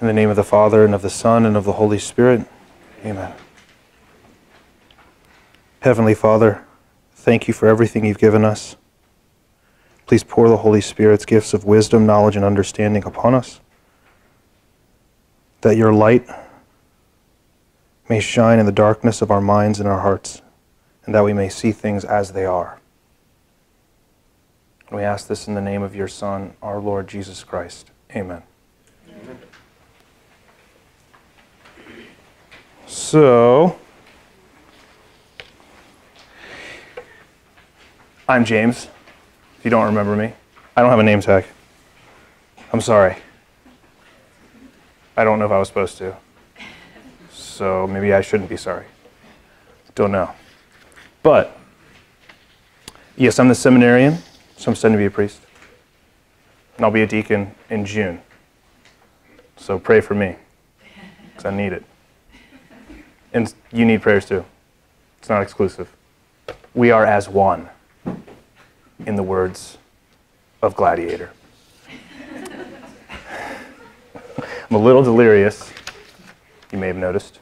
In the name of the Father, and of the Son, and of the Holy Spirit. Amen. Heavenly Father, thank you for everything you've given us. Please pour the Holy Spirit's gifts of wisdom, knowledge, and understanding upon us, that your light may shine in the darkness of our minds and our hearts, and that we may see things as they are. We ask this in the name of your Son, our Lord Jesus Christ. Amen. So, I'm James, if you don't remember me. I don't have a name tag. I'm sorry. I don't know if I was supposed to. So maybe I shouldn't be sorry. Don't know. But, yes, I'm the seminarian, so I'm studying to be a priest. And I'll be a deacon in June. So pray for me, because I need it. And you need prayers too. It's not exclusive. We are as one, in the words of Gladiator. I'm a little delirious, you may have noticed.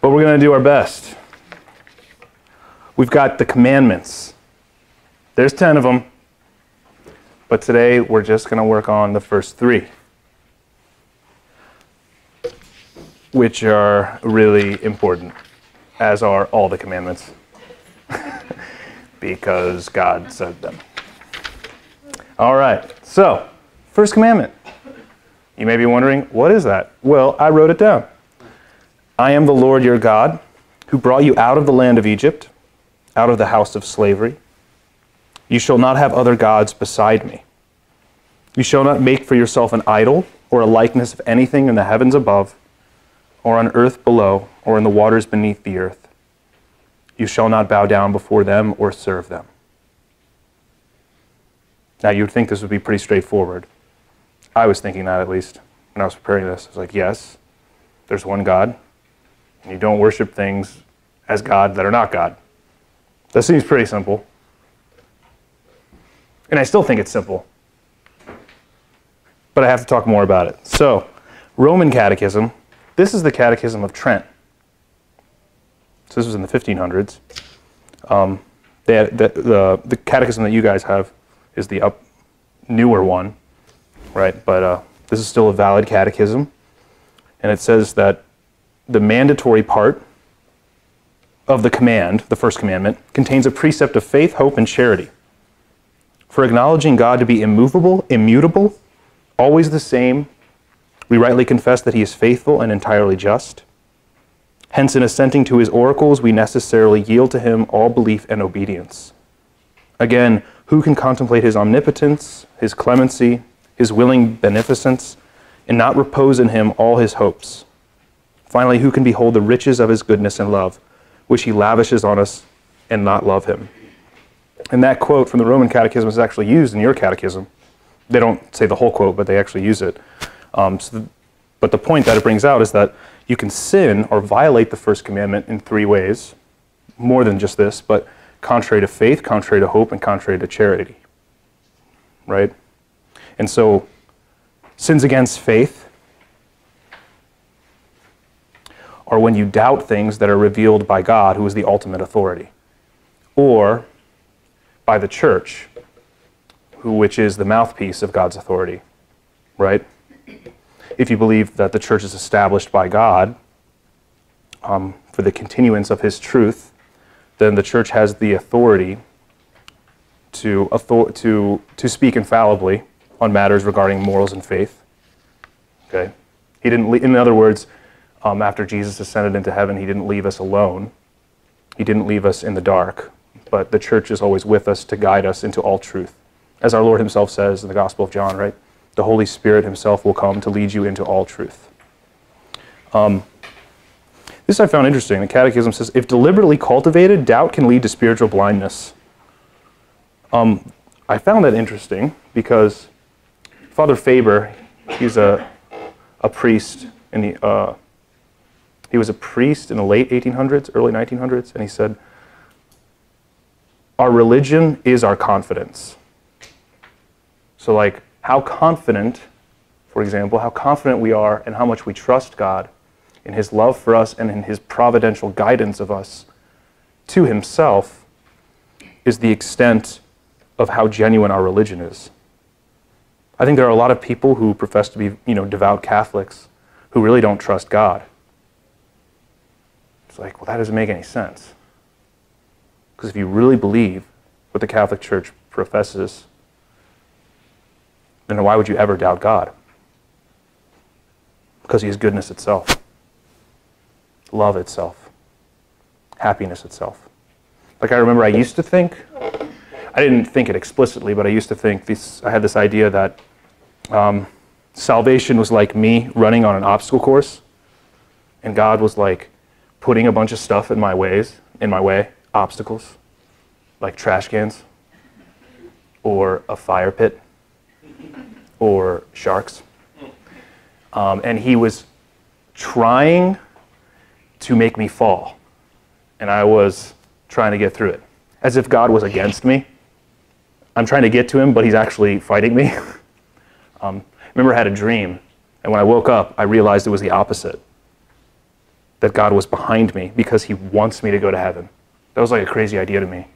But we're going to do our best. We've got the commandments. There's 10 of them. But today we're just going to work on the first three. Which are really important, as are all the commandments, because God said them. All right, so, first commandment. You may be wondering, what is that? Well, I wrote it down. I am the Lord your God, who brought you out of the land of Egypt, out of the house of slavery. You shall not have other gods beside me. You shall not make for yourself an idol or a likeness of anything in the heavens above or on earth below, or in the waters beneath the earth. You shall not bow down before them or serve them. Now, you would think this would be pretty straightforward. I was thinking that at least when I was preparing this. I was like, yes, there's one God, and you don't worship things as God that are not God. That seems pretty simple. And I still think it's simple. But I have to talk more about it. So, Roman Catechism this is the Catechism of Trent. So this was in the 1500s. Um, the, the, the catechism that you guys have is the up newer one, right? But uh, this is still a valid catechism. And it says that the mandatory part of the command, the first commandment, contains a precept of faith, hope, and charity. For acknowledging God to be immovable, immutable, always the same, we rightly confess that he is faithful and entirely just. Hence, in assenting to his oracles, we necessarily yield to him all belief and obedience. Again, who can contemplate his omnipotence, his clemency, his willing beneficence, and not repose in him all his hopes? Finally, who can behold the riches of his goodness and love, which he lavishes on us, and not love him? And that quote from the Roman Catechism is actually used in your catechism. They don't say the whole quote, but they actually use it. Um, so the, but the point that it brings out is that you can sin or violate the first commandment in three ways, more than just this, but contrary to faith, contrary to hope, and contrary to charity. Right? And so, sins against faith are when you doubt things that are revealed by God, who is the ultimate authority, or by the church, who, which is the mouthpiece of God's authority. Right? If you believe that the church is established by God um, for the continuance of his truth, then the church has the authority to, author- to, to speak infallibly on matters regarding morals and faith. Okay? He didn't, in other words, um, after Jesus ascended into heaven, he didn't leave us alone. He didn't leave us in the dark, but the church is always with us to guide us into all truth. As our Lord himself says in the Gospel of John, right? The Holy Spirit Himself will come to lead you into all truth. Um, this I found interesting. The Catechism says if deliberately cultivated, doubt can lead to spiritual blindness. Um, I found that interesting because Father Faber, he's a, a priest in the, uh, he was a priest in the late 1800s, early 1900s, and he said, Our religion is our confidence. So, like, how confident for example, how confident we are and how much we trust God in His love for us and in His providential guidance of us to Himself is the extent of how genuine our religion is. I think there are a lot of people who profess to be, you know, devout Catholics who really don't trust God. It's like, well, that doesn't make any sense. Because if you really believe what the Catholic Church professes, then why would you ever doubt God? Because He is goodness itself, love itself, happiness itself. Like I remember I used to think, I didn't think it explicitly, but I used to think this, I had this idea that um, salvation was like me running on an obstacle course, and God was like putting a bunch of stuff in my ways, in my way, obstacles, like trash cans, or a fire pit, or sharks. Um, and he was trying to make me fall, and I was trying to get through it, as if God was against me. I'm trying to get to him, but he's actually fighting me. um, remember, I had a dream, and when I woke up, I realized it was the opposite that God was behind me because he wants me to go to heaven. That was like a crazy idea to me.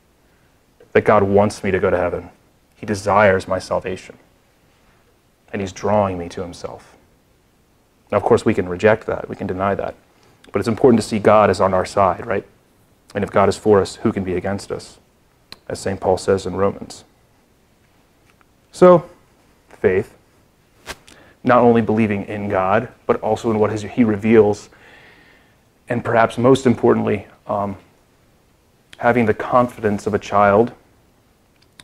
That God wants me to go to heaven. He desires my salvation. And he's drawing me to himself. Now, of course, we can reject that, we can deny that. But it's important to see God as on our side, right? And if God is for us, who can be against us? As St. Paul says in Romans. So, faith, not only believing in God, but also in what He reveals, and perhaps most importantly, um, having the confidence of a child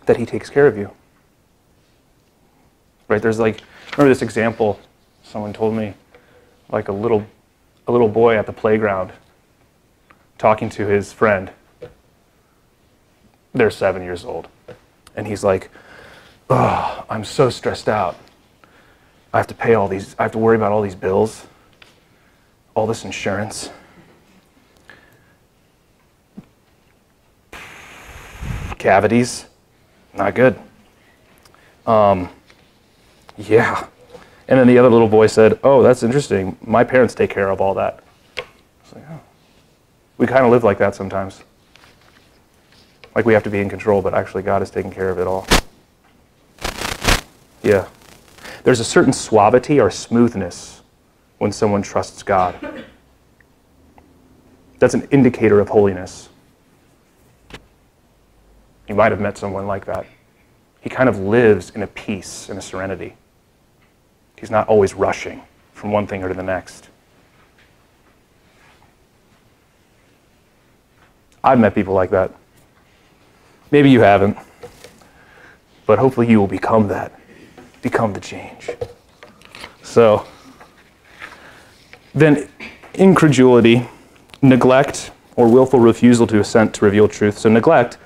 that He takes care of you. Right? There's like, remember this example someone told me, like a little, a little boy at the playground talking to his friend. They're seven years old. And he's like, Oh, I'm so stressed out. I have to pay all these, I have to worry about all these bills, all this insurance. Cavities, not good. Um, yeah. And then the other little boy said, Oh, that's interesting. My parents take care of all that. Like, oh. We kind of live like that sometimes. Like we have to be in control, but actually God is taking care of it all. Yeah. There's a certain suavity or smoothness when someone trusts God. That's an indicator of holiness. You might have met someone like that. He kind of lives in a peace and a serenity. He's not always rushing from one thing or to the next. I've met people like that. Maybe you haven't, but hopefully you will become that, become the change. So, then incredulity, neglect, or willful refusal to assent to reveal truth. So, neglect,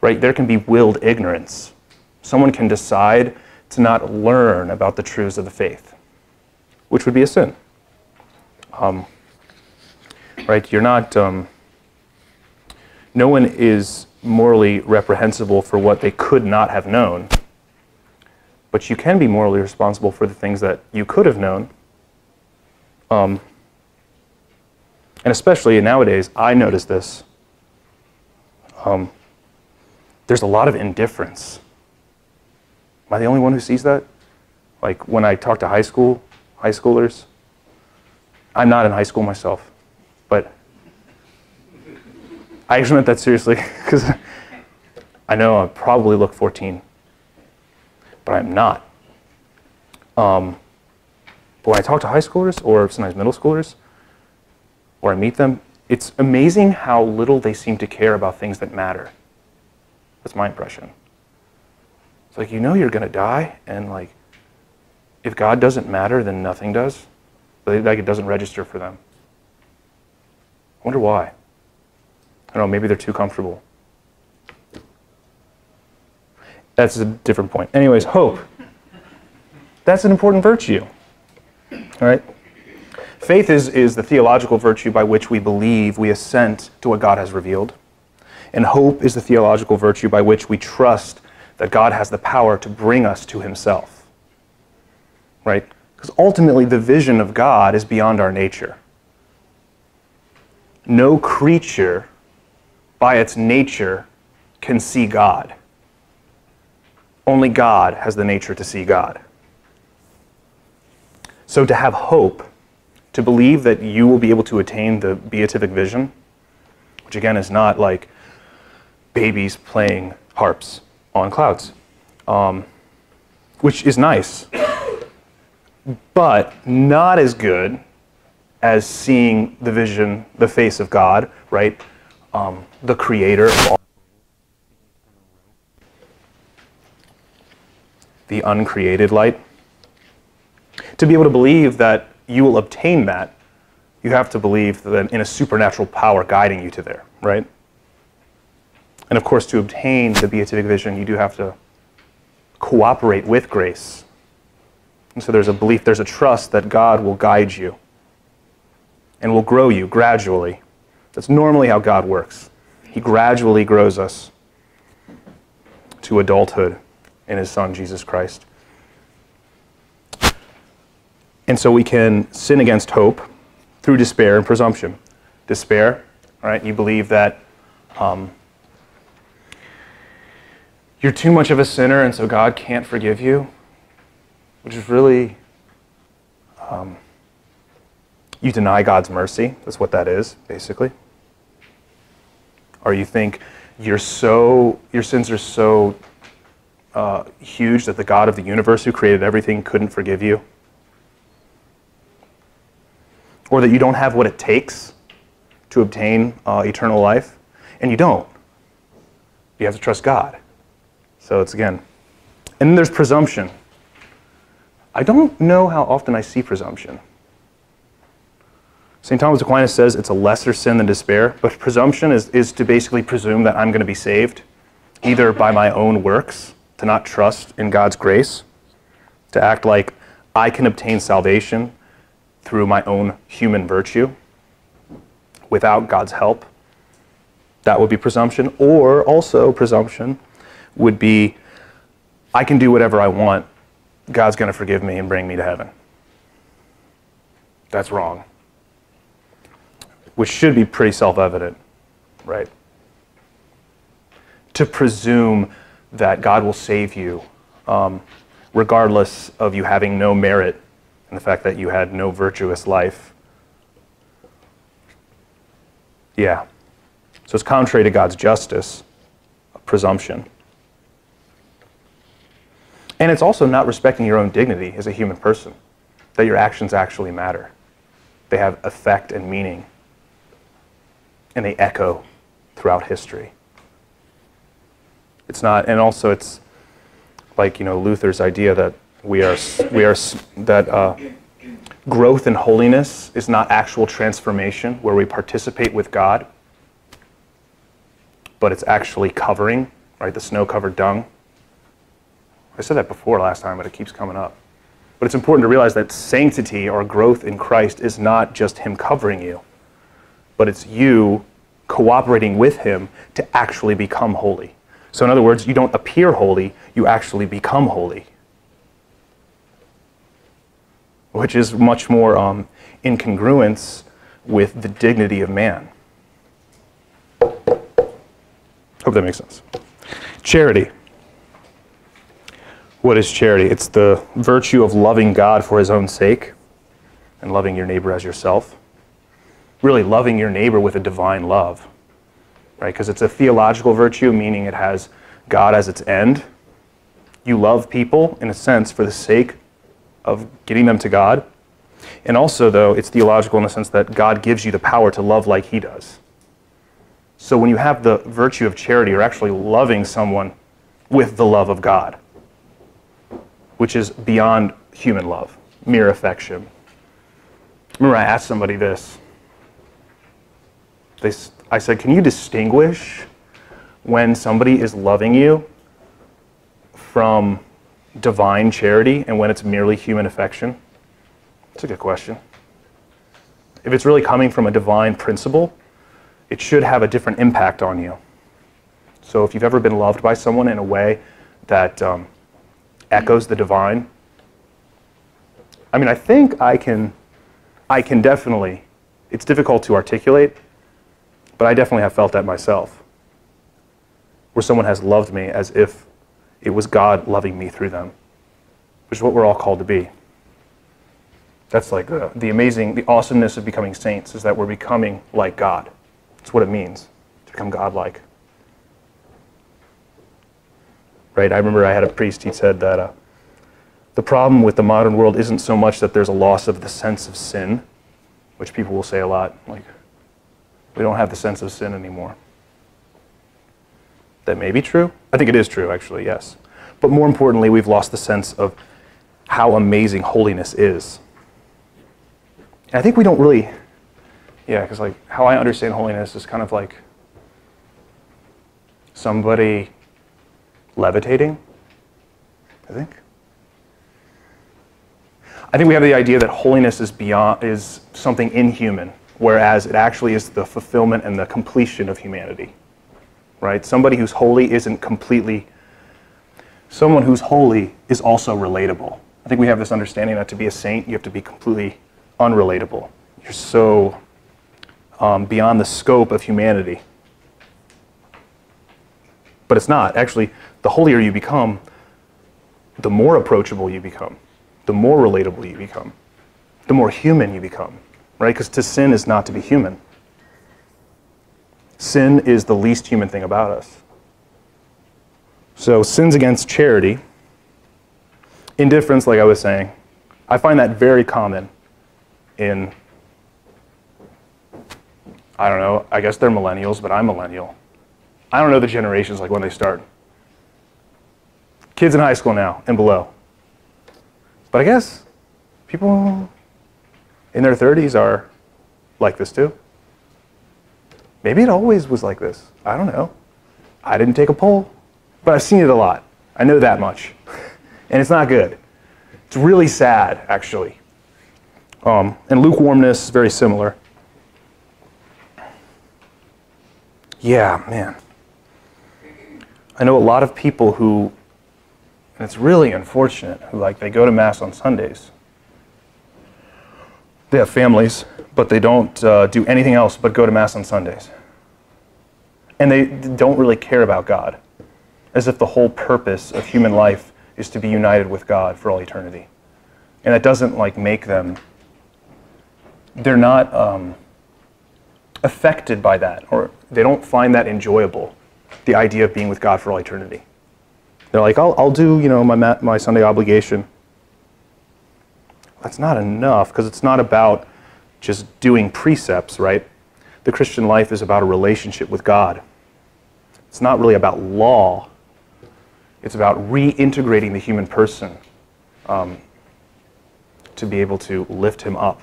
right, there can be willed ignorance. Someone can decide to not learn about the truths of the faith, which would be a sin. Um, right? You're not. Um, no one is morally reprehensible for what they could not have known, but you can be morally responsible for the things that you could have known. Um, and especially nowadays, I notice this. Um, there's a lot of indifference. Am I the only one who sees that? Like when I talk to high school, high schoolers, I'm not in high school myself, but I actually meant that seriously because I know I probably look 14, but I'm not. Um, but when I talk to high schoolers or sometimes middle schoolers, or I meet them, it's amazing how little they seem to care about things that matter. That's my impression. It's like, you know you're going to die, and like, if God doesn't matter, then nothing does. Like, it doesn't register for them. I wonder why. I don't know, maybe they're too comfortable. That's a different point. Anyways, hope. That's an important virtue. All right? Faith is, is the theological virtue by which we believe, we assent to what God has revealed. And hope is the theological virtue by which we trust that God has the power to bring us to Himself. Right? Because ultimately, the vision of God is beyond our nature. No creature, by its nature, can see God. Only God has the nature to see God. So, to have hope, to believe that you will be able to attain the beatific vision, which again is not like babies playing harps on clouds, um, which is nice, but not as good as seeing the vision, the face of God, right? Um, the creator the uncreated light. To be able to believe that you will obtain that, you have to believe that in a supernatural power guiding you to there, right? And of course, to obtain the beatific vision, you do have to cooperate with grace. And so there's a belief, there's a trust that God will guide you and will grow you gradually. That's normally how God works. He gradually grows us to adulthood in his son, Jesus Christ. And so we can sin against hope through despair and presumption. Despair, right? You believe that um, you're too much of a sinner and so God can't forgive you, which is really, um, you deny God's mercy. That's what that is, basically. Or you think you're so, your sins are so uh, huge that the God of the universe who created everything couldn't forgive you? Or that you don't have what it takes to obtain uh, eternal life? And you don't. You have to trust God. So it's again. And then there's presumption. I don't know how often I see presumption. St. Thomas Aquinas says it's a lesser sin than despair, but presumption is, is to basically presume that I'm going to be saved, either by my own works to not trust in God's grace, to act like I can obtain salvation through my own human virtue without God's help. That would be presumption. Or also, presumption would be I can do whatever I want. God's going to forgive me and bring me to heaven. That's wrong. Which should be pretty self evident, right? To presume that God will save you, um, regardless of you having no merit and the fact that you had no virtuous life. Yeah. So it's contrary to God's justice, a presumption. And it's also not respecting your own dignity as a human person, that your actions actually matter. They have effect and meaning, and they echo throughout history. It's not, and also it's like you know Luther's idea that we are we are that uh, growth in holiness is not actual transformation where we participate with God, but it's actually covering, right? The snow-covered dung. I said that before last time, but it keeps coming up. But it's important to realize that sanctity or growth in Christ is not just Him covering you, but it's you cooperating with Him to actually become holy. So, in other words, you don't appear holy, you actually become holy, which is much more um, in congruence with the dignity of man. Hope that makes sense. Charity. What is charity? It's the virtue of loving God for his own sake and loving your neighbor as yourself. Really loving your neighbor with a divine love right? Because it's a theological virtue, meaning it has God as its end. You love people, in a sense, for the sake of getting them to God. And also, though, it's theological in the sense that God gives you the power to love like He does. So when you have the virtue of charity, you're actually loving someone with the love of God, which is beyond human love, mere affection. Remember, I asked somebody this. They, I said, Can you distinguish when somebody is loving you from divine charity and when it's merely human affection? That's a good question. If it's really coming from a divine principle, it should have a different impact on you. So if you've ever been loved by someone in a way that um, echoes the divine, I mean, I think I can, I can definitely, it's difficult to articulate, but I definitely have felt that myself. Where someone has loved me as if it was God loving me through them, which is what we're all called to be. That's like the, the amazing, the awesomeness of becoming saints is that we're becoming like God. That's what it means to become godlike. Right? I remember I had a priest, he said that uh, the problem with the modern world isn't so much that there's a loss of the sense of sin, which people will say a lot, like, we don't have the sense of sin anymore. That may be true. I think it is true, actually, yes. But more importantly, we've lost the sense of how amazing holiness is. And I think we don't really, yeah, because like how I understand holiness is kind of like somebody levitating, I think. I think we have the idea that holiness is beyond is something inhuman, whereas it actually is the fulfillment and the completion of humanity. Right? Somebody who's holy isn't completely someone who's holy is also relatable. I think we have this understanding that to be a saint, you have to be completely unrelatable. You're so um, beyond the scope of humanity. But it's not. Actually, the holier you become, the more approachable you become, the more relatable you become, the more human you become, right? Because to sin is not to be human. Sin is the least human thing about us. So, sins against charity, indifference, like I was saying, I find that very common in, I don't know, I guess they're millennials, but I'm millennial. I don't know the generations like when they start. Kids in high school now and below. But I guess people in their 30s are like this too. Maybe it always was like this. I don't know. I didn't take a poll, but I've seen it a lot. I know that much. and it's not good. It's really sad, actually. Um, and lukewarmness is very similar. Yeah, man. I know a lot of people who, and it's really unfortunate, who like they go to Mass on Sundays. They have families, but they don't uh, do anything else but go to Mass on Sundays. And they don't really care about God, as if the whole purpose of human life is to be united with God for all eternity. And that doesn't like make them they're not um, affected by that, or they don't find that enjoyable, the idea of being with God for all eternity. They're like, I'll, I'll do, you know, my, my Sunday obligation. That's not enough, because it's not about just doing precepts, right? The Christian life is about a relationship with God. It's not really about law. It's about reintegrating the human person um, to be able to lift him up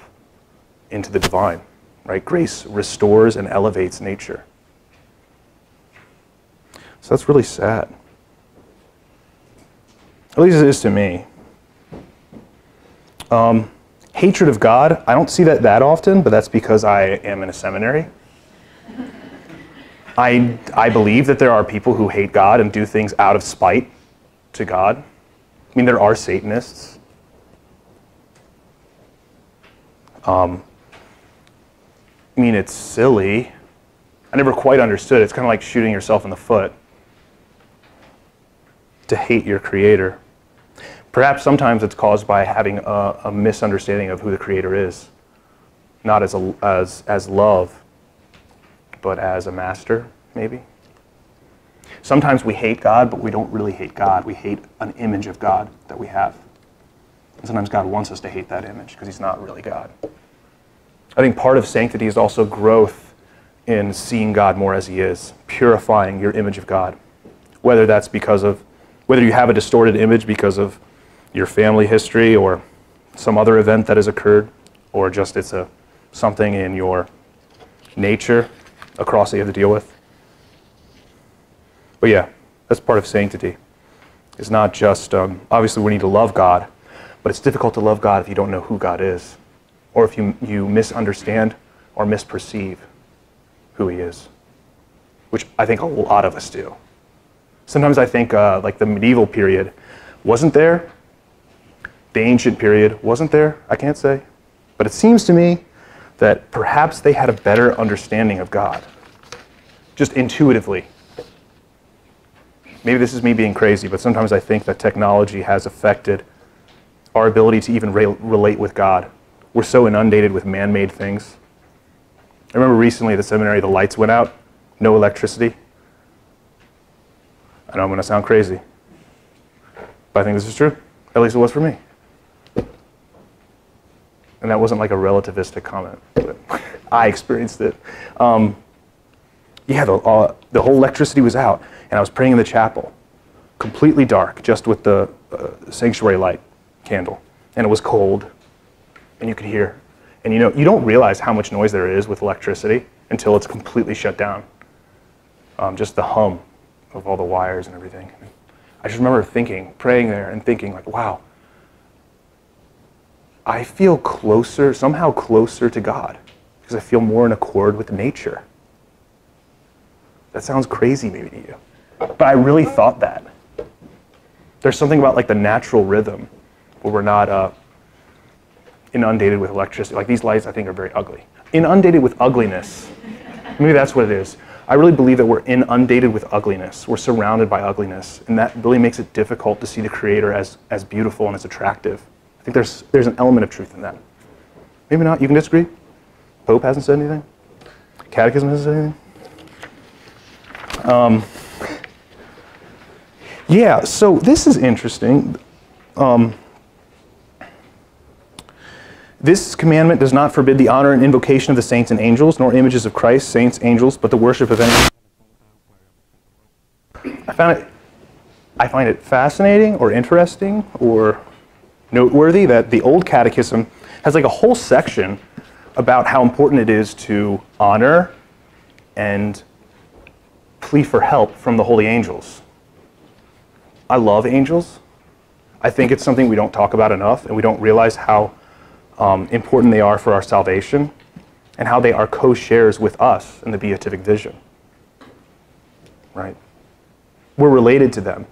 into the divine, right? Grace restores and elevates nature. So that's really sad. At least it is to me. Um, hatred of God, I don't see that that often, but that's because I am in a seminary. I, I believe that there are people who hate God and do things out of spite to God. I mean, there are Satanists. Um, I mean, it's silly. I never quite understood. It's kind of like shooting yourself in the foot to hate your creator. Perhaps sometimes it's caused by having a, a misunderstanding of who the creator is, not as, a, as, as love, but as a master, maybe. Sometimes we hate God, but we don't really hate God. We hate an image of God that we have. And sometimes God wants us to hate that image because he's not really God. I think part of sanctity is also growth in seeing God more as He is, purifying your image of God. Whether that's because of, whether you have a distorted image because of your family history or some other event that has occurred, or just it's a something in your nature, across that you have to deal with. But yeah, that's part of sanctity. It's not just, um, obviously, we need to love God, but it's difficult to love God if you don't know who God is or if you, you misunderstand or misperceive who he is, which I think a lot of us do. Sometimes I think uh, like the medieval period wasn't there, the ancient period wasn't there, I can't say. But it seems to me that perhaps they had a better understanding of God, just intuitively. Maybe this is me being crazy, but sometimes I think that technology has affected our ability to even re- relate with God. We're so inundated with man made things. I remember recently at the seminary, the lights went out, no electricity. I know I'm going to sound crazy, but I think this is true. At least it was for me. And that wasn't like a relativistic comment, but I experienced it. Um, yeah, the, uh, the whole electricity was out, and I was praying in the chapel, completely dark, just with the uh, sanctuary light candle. And it was cold, and you could hear. And you know, you don't realize how much noise there is with electricity until it's completely shut down. Um, just the hum of all the wires and everything. I just remember thinking, praying there and thinking, like, wow, I feel closer, somehow closer to God, because I feel more in accord with nature. That sounds crazy maybe to you, but I really thought that. There's something about like the natural rhythm where we're not uh, inundated with electricity. Like these lights, I think, are very ugly. Inundated with ugliness. Maybe that's what it is. I really believe that we're inundated with ugliness. We're surrounded by ugliness, and that really makes it difficult to see the Creator as, as beautiful and as attractive. Think there's, there's an element of truth in that. Maybe not. You can disagree. Pope hasn't said anything. Catechism hasn't said anything. Um, yeah, so this is interesting. Um, this commandment does not forbid the honor and invocation of the saints and angels, nor images of Christ, saints, angels, but the worship of any. I found it. I find it fascinating or interesting or noteworthy that the Old Catechism has like a whole section about how important it is to honor and plea for help from the holy angels. I love angels. I think it's something we don't talk about enough, and we don't realize how um, important they are for our salvation and how they are co shares with us in the beatific vision. Right? We're related to them.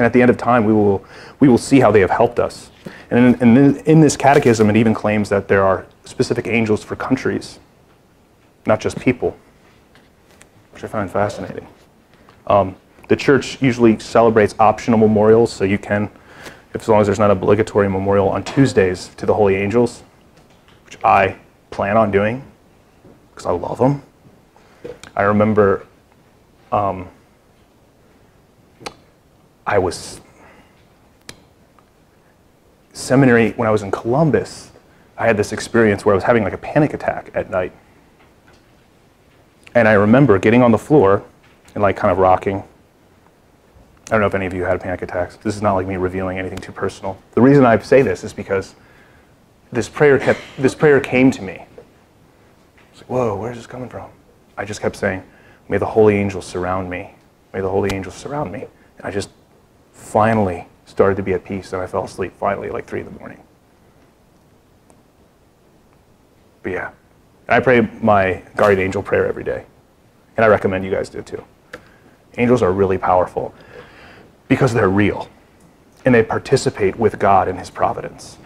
And at the end of time, we will, we will see how they have helped us. And in, in, in this catechism, it even claims that there are specific angels for countries, not just people, which I find fascinating. Um, the church usually celebrates optional memorials, so you can if as long as there's not obligatory memorial on Tuesdays to the holy angels, which I plan on doing because I love them. I remember um, I was seminary when I was in Columbus. I had this experience where I was having like a panic attack at night. And I remember getting on the floor and like kind of rocking I don't know if any of you had panic attacks. This is not like me revealing anything too personal. The reason I say this is because this prayer kept this prayer came to me. It's like, whoa, where's this coming from? I just kept saying, May the holy angels surround me. May the holy angels surround me. And I just finally started to be at peace and I fell asleep finally at like three in the morning. But yeah. I pray my guardian angel prayer every day. And I recommend you guys do too. Angels are really powerful because they're real and they participate with God in His providence.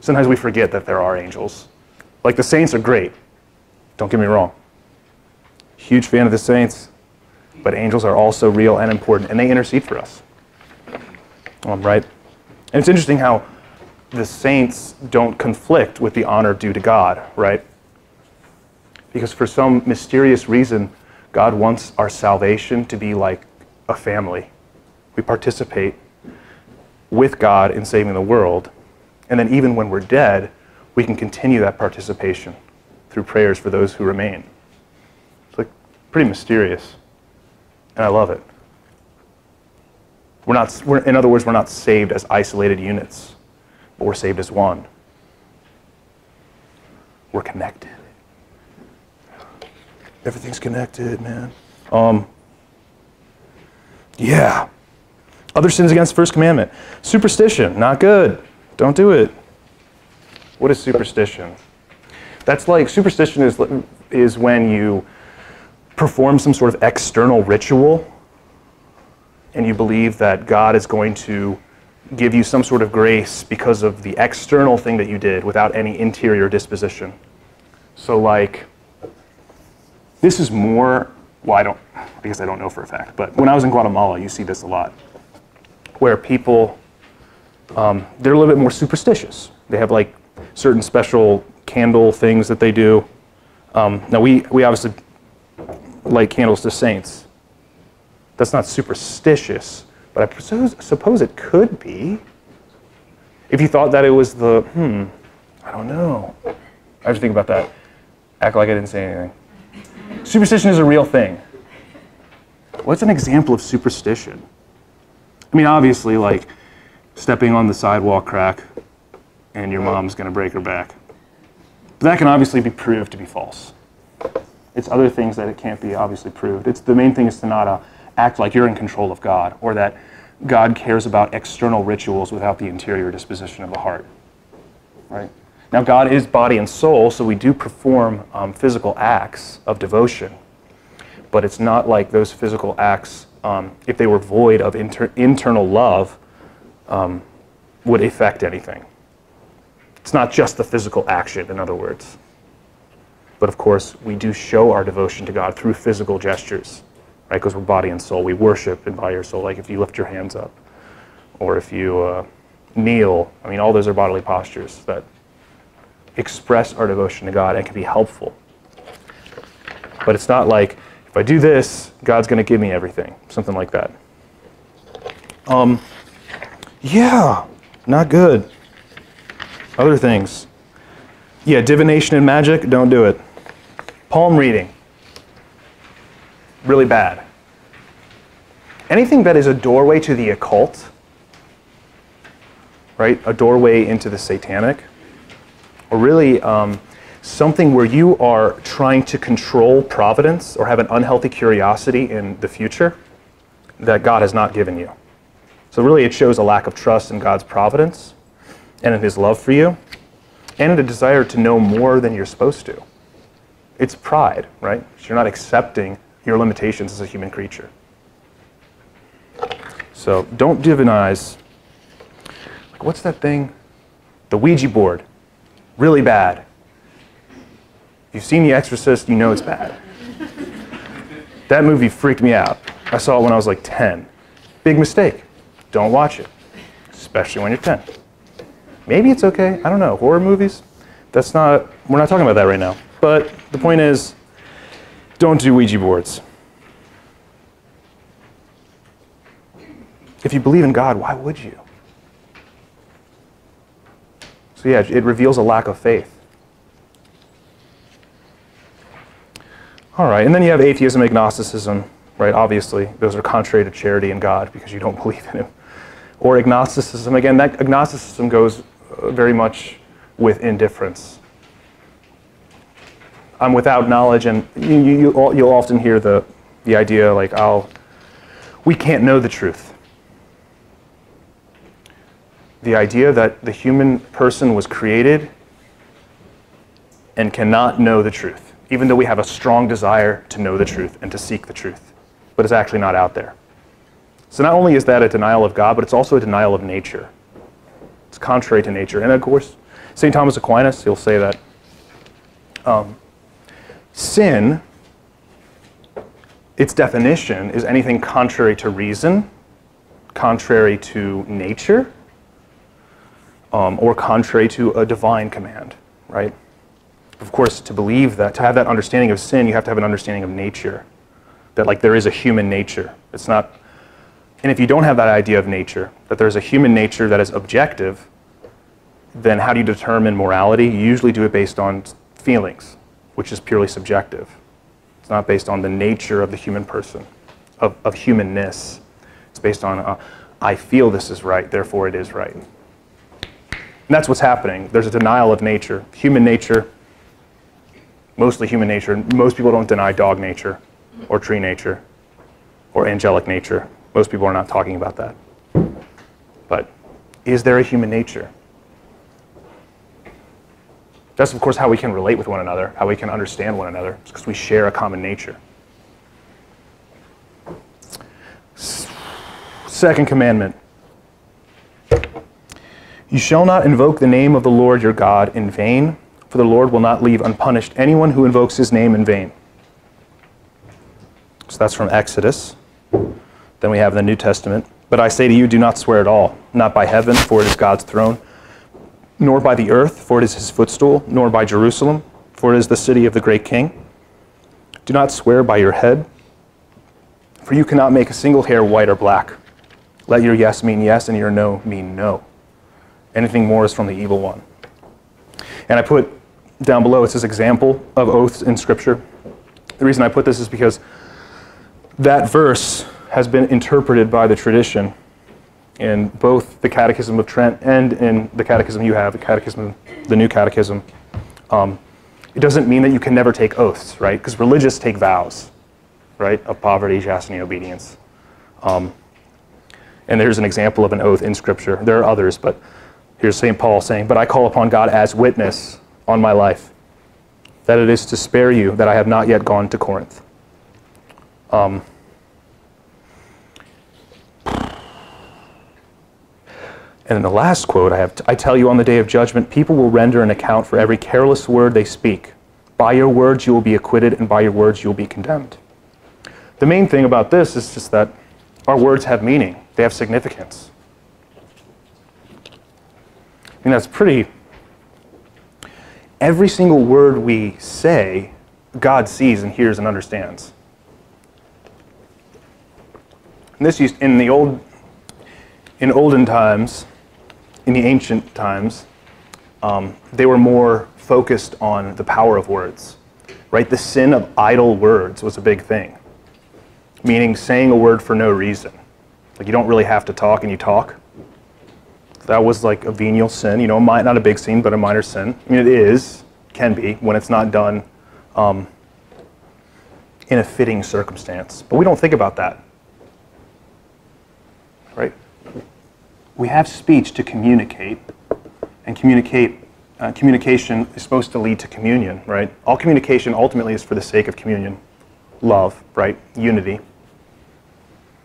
Sometimes we forget that there are angels. Like the saints are great, don't get me wrong. Huge fan of the saints, but angels are also real and important, and they intercede for us. Um, right? And it's interesting how the saints don't conflict with the honor due to God, right? Because for some mysterious reason, God wants our salvation to be like a family. We participate with God in saving the world. And then, even when we're dead, we can continue that participation through prayers for those who remain. It's like pretty mysterious. And I love it. We're not, we're, in other words, we're not saved as isolated units, but we're saved as one. We're connected. Everything's connected, man. Um, yeah. Other sins against the first commandment. Superstition, not good. Don't do it. What is superstition? That's like superstition is is when you perform some sort of external ritual and you believe that God is going to give you some sort of grace because of the external thing that you did without any interior disposition. So, like, this is more, well, I don't, I guess I don't know for a fact, but when I was in Guatemala, you see this a lot, where people, um, they're a little bit more superstitious. They have like certain special candle things that they do. Um, now, we, we obviously light candles to saints. That's not superstitious, but I suppose, suppose it could be. If you thought that it was the, hmm, I don't know. I have to think about that. Act like I didn't say anything. Superstition is a real thing. What's an example of superstition? I mean, obviously, like stepping on the sidewalk crack and your mom's going to break her back. But that can obviously be proved to be false. It's other things that it can't be obviously proved. It's the main thing is to not uh, act like you're in control of God or that God cares about external rituals without the interior disposition of the heart. Right? Now, God is body and soul, so we do perform um, physical acts of devotion. But it's not like those physical acts, um, if they were void of inter- internal love, um, would affect anything. It's not just the physical action, in other words. But of course, we do show our devotion to God through physical gestures, right? Because we're body and soul. We worship in body or soul, like if you lift your hands up or if you uh, kneel. I mean, all those are bodily postures that express our devotion to God and can be helpful. But it's not like, if I do this, God's going to give me everything, something like that. Um, yeah, not good. Other things. Yeah, divination and magic, don't do it. Palm reading, really bad. Anything that is a doorway to the occult, right? A doorway into the satanic, or really um, something where you are trying to control providence or have an unhealthy curiosity in the future that God has not given you. So, really, it shows a lack of trust in God's providence and in His love for you, and a desire to know more than you're supposed to. It's pride, right? You're not accepting your limitations as a human creature. So, don't divinize. Like, what's that thing? The Ouija board really bad. If you've seen The Exorcist, you know it's bad. that movie freaked me out. I saw it when I was like 10. Big mistake. Don't watch it, especially when you're 10. Maybe it's okay. I don't know. Horror movies? That's not, we're not talking about that right now. But the point is, don't do Ouija boards. If you believe in God, why would you? So, yeah, it reveals a lack of faith. All right, and then you have atheism, agnosticism, right? Obviously, those are contrary to charity and God because you don't believe in Him. Or agnosticism, again, that agnosticism goes uh, very much with indifference. I'm without knowledge, and you, you, you'll often hear the, the idea like, I'll, we can't know the truth the idea that the human person was created and cannot know the truth, even though we have a strong desire to know the truth and to seek the truth, but it's actually not out there. So not only is that a denial of God, but it's also a denial of nature. It's contrary to nature. And of course, St. Thomas Aquinas, he'll say that um, sin, its definition is anything contrary to reason, contrary to nature, um, or contrary to a divine command, right? Of course, to believe that, to have that understanding of sin, you have to have an understanding of nature. That, like, there is a human nature. It's not, and if you don't have that idea of nature, that there's a human nature that is objective, then how do you determine morality? You usually do it based on feelings, which is purely subjective. It's not based on the nature of the human person, of, of humanness. It's based on, uh, I feel this is right, therefore it is right. And that's what's happening. There's a denial of nature, human nature, mostly human nature. Most people don't deny dog nature or tree nature or angelic nature. Most people are not talking about that. But is there a human nature? That's, of course, how we can relate with one another, how we can understand one another, because we share a common nature. Second commandment You shall not invoke the name of the Lord your God in vain, for the Lord will not leave unpunished anyone who invokes his name in vain. So that's from Exodus. Then we have the New Testament. But I say to you, do not swear at all, not by heaven, for it is God's throne, nor by the earth, for it is his footstool, nor by Jerusalem, for it is the city of the great king. Do not swear by your head, for you cannot make a single hair white or black. Let your yes mean yes, and your no mean no. Anything more is from the evil one. And I put down below, it's this example of oaths in Scripture. The reason I put this is because that verse has been interpreted by the tradition in both the Catechism of Trent and in the Catechism you have, the Catechism, the New Catechism. Um, it doesn't mean that you can never take oaths, right? Because religious take vows, right, of poverty, chastity, obedience. Um, and there's an example of an oath in Scripture. There are others, but here's St. Paul saying, But I call upon God as witness on my life that it is to spare you that I have not yet gone to Corinth. Um, and in the last quote, I have, I tell you on the day of judgment, people will render an account for every careless word they speak. By your words you will be acquitted, and by your words you will be condemned. The main thing about this is just that our words have meaning, they have significance. I mean, that's pretty. Every single word we say, God sees and hears and understands. And this used in the old, in olden times, in the ancient times, um, they were more focused on the power of words, right? The sin of idle words was a big thing, meaning saying a word for no reason. Like you don't really have to talk and you talk. That was like a venial sin, you know, not a big sin, but a minor sin. I mean, it is, can be, when it's not done um, in a fitting circumstance. But we don't think about that right? We have speech to communicate, and communicate. Uh, communication is supposed to lead to communion, right? All communication ultimately is for the sake of communion, love, right? Unity.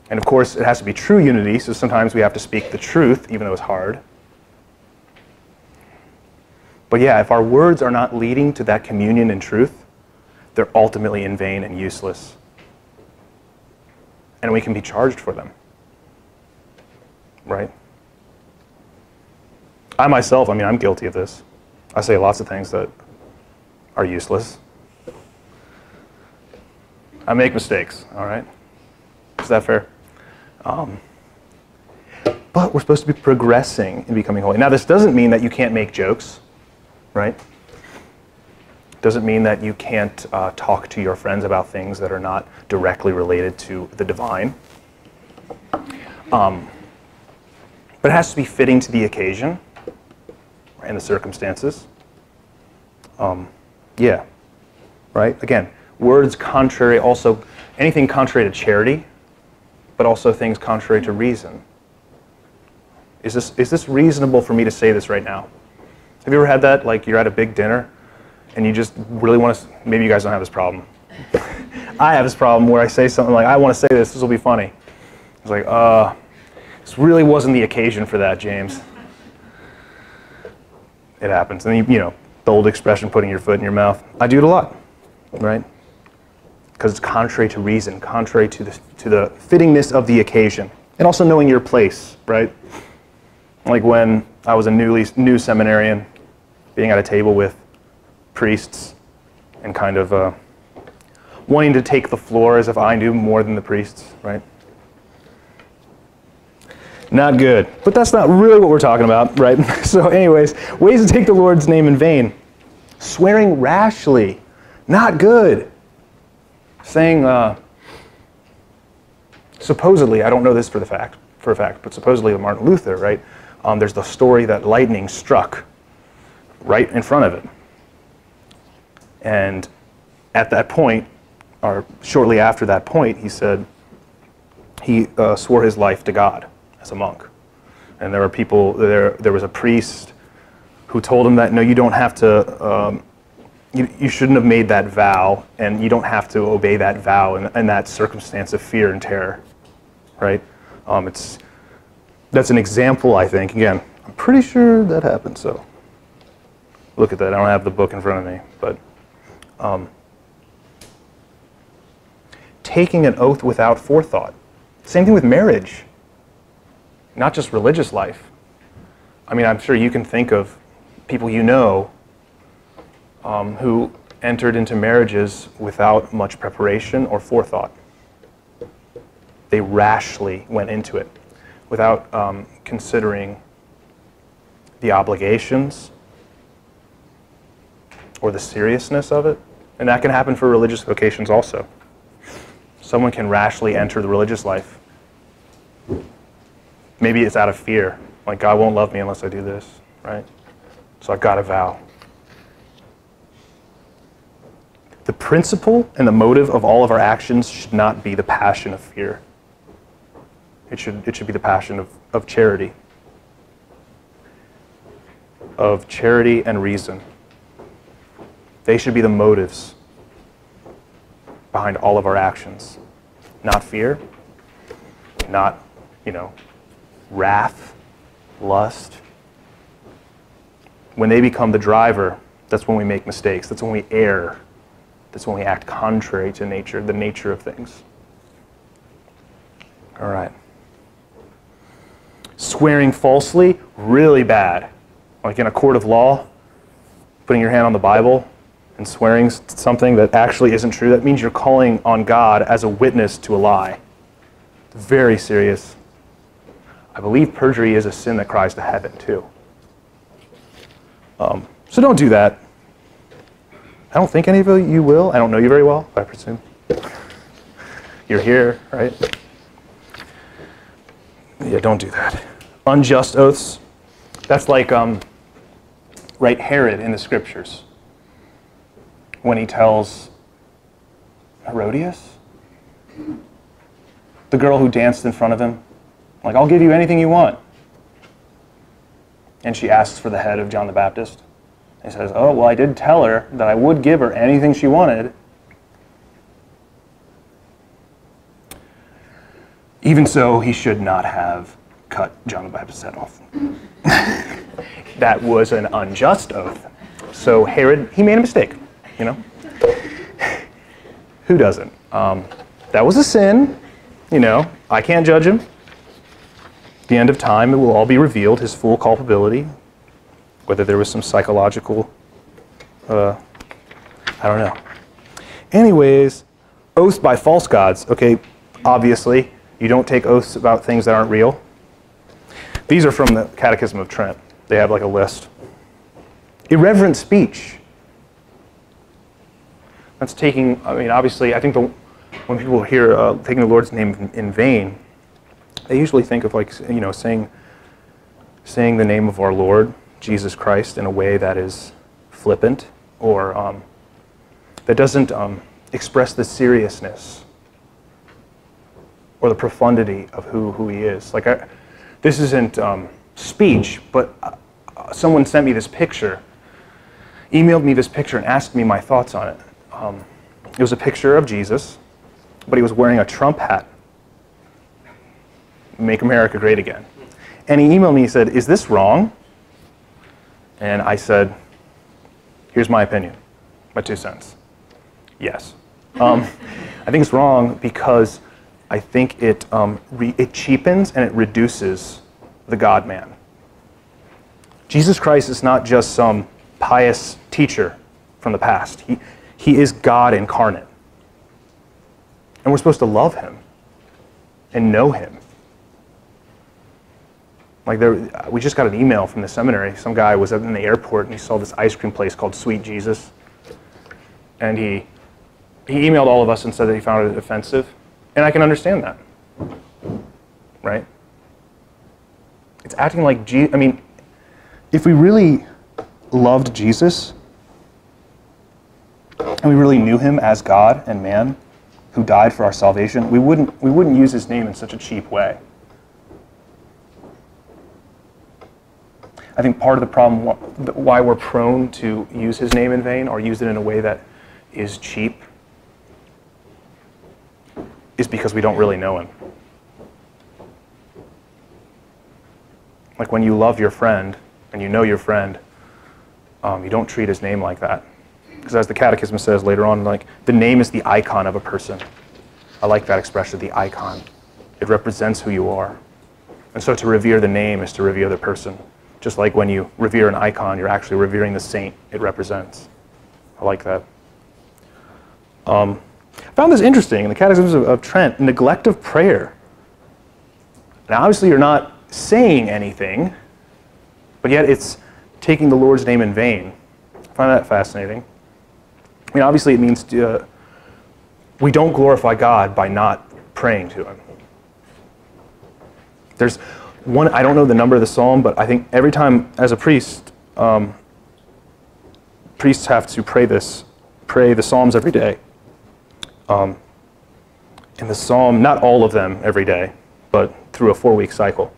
And of course, it has to be true unity, so sometimes we have to speak the truth, even though it's hard. But yeah, if our words are not leading to that communion and truth, they're ultimately in vain and useless. And we can be charged for them right? I myself, I mean, I'm guilty of this. I say lots of things that are useless. I make mistakes, all right? Is that fair? Um, but we're supposed to be progressing in becoming holy. Now, this doesn't mean that you can't make jokes, right? Doesn't mean that you can't uh, talk to your friends about things that are not directly related to the divine. Um, but it has to be fitting to the occasion and the circumstances. Um, yeah, right? Again, words contrary also, anything contrary to charity, but also things contrary to reason. Is this, is this reasonable for me to say this right now? Have you ever had that? Like you're at a big dinner and you just really want to, maybe you guys don't have this problem. I have this problem where I say something like, I want to say this, this will be funny. It's like, uh, this really wasn't the occasion for that, James. It happens. And, you, you know, the old expression, putting your foot in your mouth. I do it a lot, right? Because it's contrary to reason, contrary to the, to the fittingness of the occasion. And also knowing your place, right? Like when I was a newly, new seminarian, being at a table with priests and kind of uh, wanting to take the floor as if I knew more than the priests, right? Not good. But that's not really what we're talking about, right? so, anyways, ways to take the Lord's name in vain. Swearing rashly. Not good. Saying, uh, supposedly, I don't know this for the fact, for a fact, but supposedly Martin Luther, right? Um, there's the story that lightning struck right in front of it. And at that point, or shortly after that point, he said he uh, swore his life to God as a monk. And there were people, there, there was a priest who told him that, no, you don't have to, um, you, you shouldn't have made that vow, and you don't have to obey that vow in, in that circumstance of fear and terror, right? Um, it's, that's an example, I think. Again, I'm pretty sure that happened. So look at that. I don't have the book in front of me, but um, taking an oath without forethought. Same thing with marriage, not just religious life. I mean, I'm sure you can think of people you know um, who entered into marriages without much preparation or forethought. They rashly went into it without um, considering the obligations or the seriousness of it. And that can happen for religious vocations also. Someone can rashly enter the religious life. Maybe it's out of fear, like God won't love me unless I do this, right? So I've got to vow. The principle and the motive of all of our actions should not be the passion of fear. It should, it should be the passion of, of charity, of charity and reason. They should be the motives behind all of our actions, not fear, not, you know, wrath, lust. When they become the driver, that's when we make mistakes. That's when we err. That's when we act contrary to nature, the nature of things. All right. Swearing falsely, really bad. Like in a court of law, putting your hand on the Bible and swearing something that actually isn't true, that means you're calling on God as a witness to a lie. Very serious. I believe perjury is a sin that cries to heaven, too. Um, so don't do that. I don't think any of you will. I don't know you very well, I presume. You're here, right? Yeah, don't do that. Unjust oaths. That's like, um, right, Herod in the scriptures when he tells Herodias, the girl who danced in front of him, like, I'll give you anything you want. And she asks for the head of John the Baptist. He says, Oh, well, I did tell her that I would give her anything she wanted. Even so, he should not have cut John the Baptist's head off. that was an unjust oath. So Herod, he made a mistake, you know? Who doesn't? Um, that was a sin, you know. I can't judge him. The end of time, it will all be revealed, his full culpability, whether there was some psychological, uh, I don't know. Anyways, oaths by false gods. Okay, obviously, you don't take oaths about things that aren't real. These are from the Catechism of Trent. They have like a list. Irreverent speech. That's taking, I mean, obviously, I think the, when people hear uh, taking the Lord's name in vain, they usually think of like, you know, saying, saying the name of our Lord Jesus Christ in a way that is flippant or um, that doesn't um, express the seriousness or the profundity of who, who he is. Like, I, this isn't um, speech, but uh, someone sent me this picture, emailed me this picture, and asked me my thoughts on it. Um, it was a picture of Jesus, but he was wearing a Trump hat. Make America Great Again. And he emailed me, he said, Is this wrong? And I said, here's my opinion, my two cents. Yes. Um, I think it's wrong because I think it, um, it cheapens and it reduces the God man. Jesus Christ is not just some pious teacher from the past. He, he is God incarnate. And we're supposed to love him and know him like there, we just got an email from the seminary. Some guy was in the airport and he saw this ice cream place called Sweet Jesus, and he he emailed all of us and said that he found it offensive, and I can understand that, right? It's acting like Jesus. I mean, if we really loved Jesus and we really knew him as God and man who died for our salvation, we wouldn't we wouldn't use his name in such a cheap way. I think part of the problem why we're prone to use his name in vain or use it in a way that is cheap is because we don't really know him. Like when you love your friend and you know your friend, um, you don't treat his name like that. Because as the Catechism says later on, like the name is the icon of a person. I like that expression, the icon. It represents who you are. And so to revere the name is to revere the person. Just like when you revere an icon, you're actually revering the saint it represents. I like that. Um, I found this interesting in the Catechism of, of Trent neglect of prayer. Now, obviously, you're not saying anything, but yet it's taking the Lord's name in vain. I find that fascinating. I mean, obviously, it means uh, we don't glorify God by not praying to Him. There's one, I don't know the number of the psalm, but I think every time as a priest, um, priests have to pray this, pray the psalms every day. Um, and the psalm, not all of them every day, but through a four week cycle.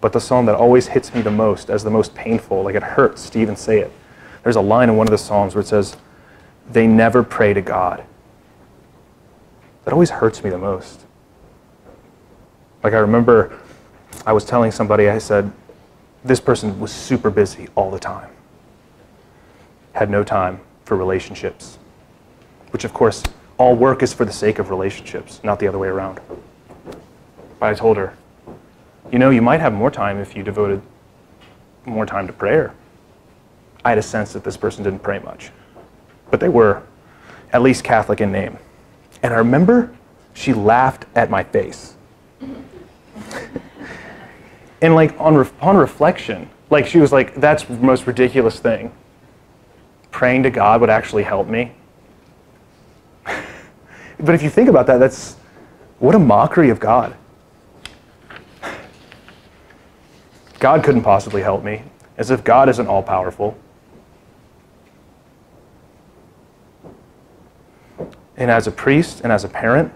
But the psalm that always hits me the most as the most painful, like it hurts to even say it. There's a line in one of the psalms where it says, They never pray to God. That always hurts me the most. Like I remember I was telling somebody, I said, this person was super busy all the time, had no time for relationships, which of course, all work is for the sake of relationships, not the other way around. But I told her, you know, you might have more time if you devoted more time to prayer. I had a sense that this person didn't pray much, but they were at least Catholic in name. And I remember she laughed at my face. and like on, re- on reflection, like she was like, that's the most ridiculous thing. Praying to God would actually help me. but if you think about that, that's what a mockery of God. God couldn't possibly help me, as if God isn't all powerful. And as a priest and as a parent,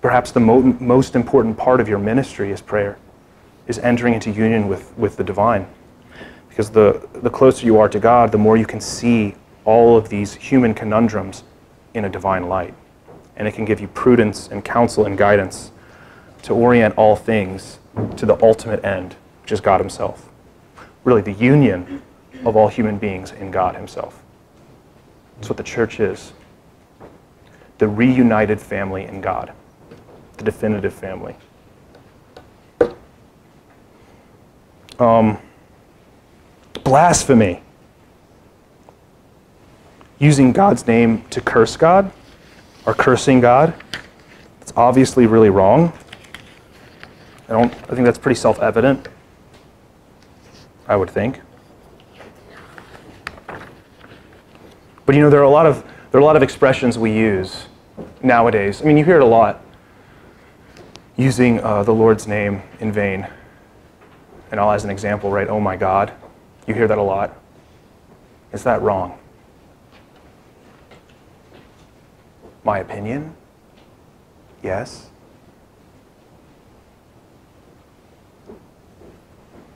perhaps the mo- most important part of your ministry is prayer, is entering into union with, with the divine. Because the, the closer you are to God, the more you can see all of these human conundrums in a divine light. And it can give you prudence and counsel and guidance to orient all things to the ultimate end, which is God Himself. Really, the union of all human beings in God Himself. That's what the church is the reunited family in God, the definitive family. Um, blasphemy. Using God's name to curse God or cursing God. It's obviously really wrong. I don't I think that's pretty self-evident. I would think. But you know there are a lot of there are a lot of expressions we use nowadays. I mean, you hear it a lot using uh, the Lord's name in vain. And I'll, as an example, write, oh my God. You hear that a lot. Is that wrong? My opinion? Yes.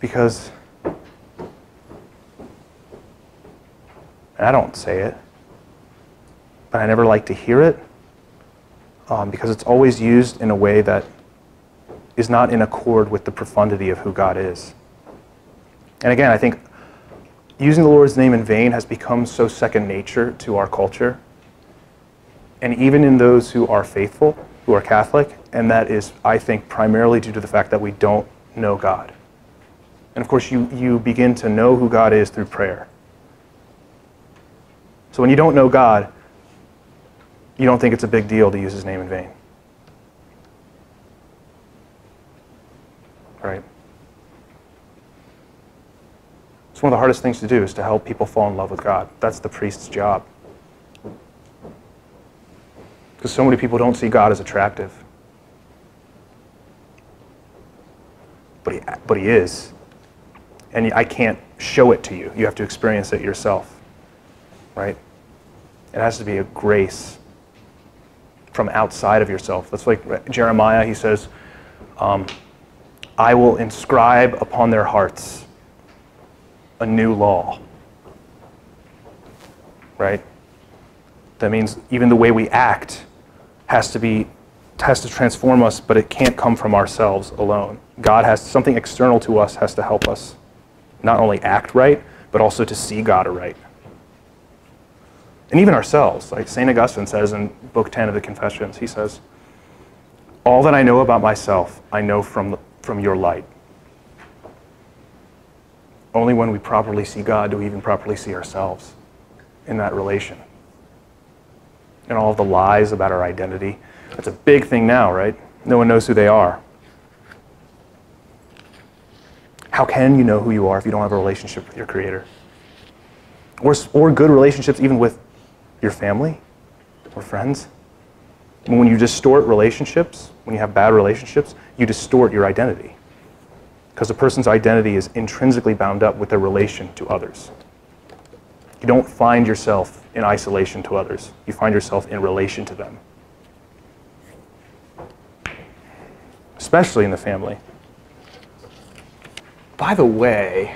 Because, I don't say it, but I never like to hear it um, because it's always used in a way that is not in accord with the profundity of who God is. And again, I think using the Lord's name in vain has become so second nature to our culture. And even in those who are faithful, who are Catholic, and that is, I think, primarily due to the fact that we don't know God. And of course, you, you begin to know who God is through prayer. So when you don't know God, you don't think it's a big deal to use his name in vain. Right? It's one of the hardest things to do is to help people fall in love with God. That's the priest's job. Because so many people don't see God as attractive. But he, but he is. And I can't show it to you. You have to experience it yourself. Right? It has to be a grace from outside of yourself. That's like Jeremiah, he says, um, I will inscribe upon their hearts a new law. Right? That means even the way we act has to be has to transform us, but it can't come from ourselves alone. God has something external to us has to help us not only act right, but also to see God aright. And even ourselves, like St. Augustine says in Book 10 of the Confessions, he says, All that I know about myself, I know from, from your light. Only when we properly see God do we even properly see ourselves in that relation. And all of the lies about our identity. That's a big thing now, right? No one knows who they are. How can you know who you are if you don't have a relationship with your Creator? Or, or good relationships even with your family or friends? When you distort relationships, when you have bad relationships, you distort your identity. Because a person's identity is intrinsically bound up with their relation to others. You don't find yourself in isolation to others, you find yourself in relation to them. Especially in the family. By the way,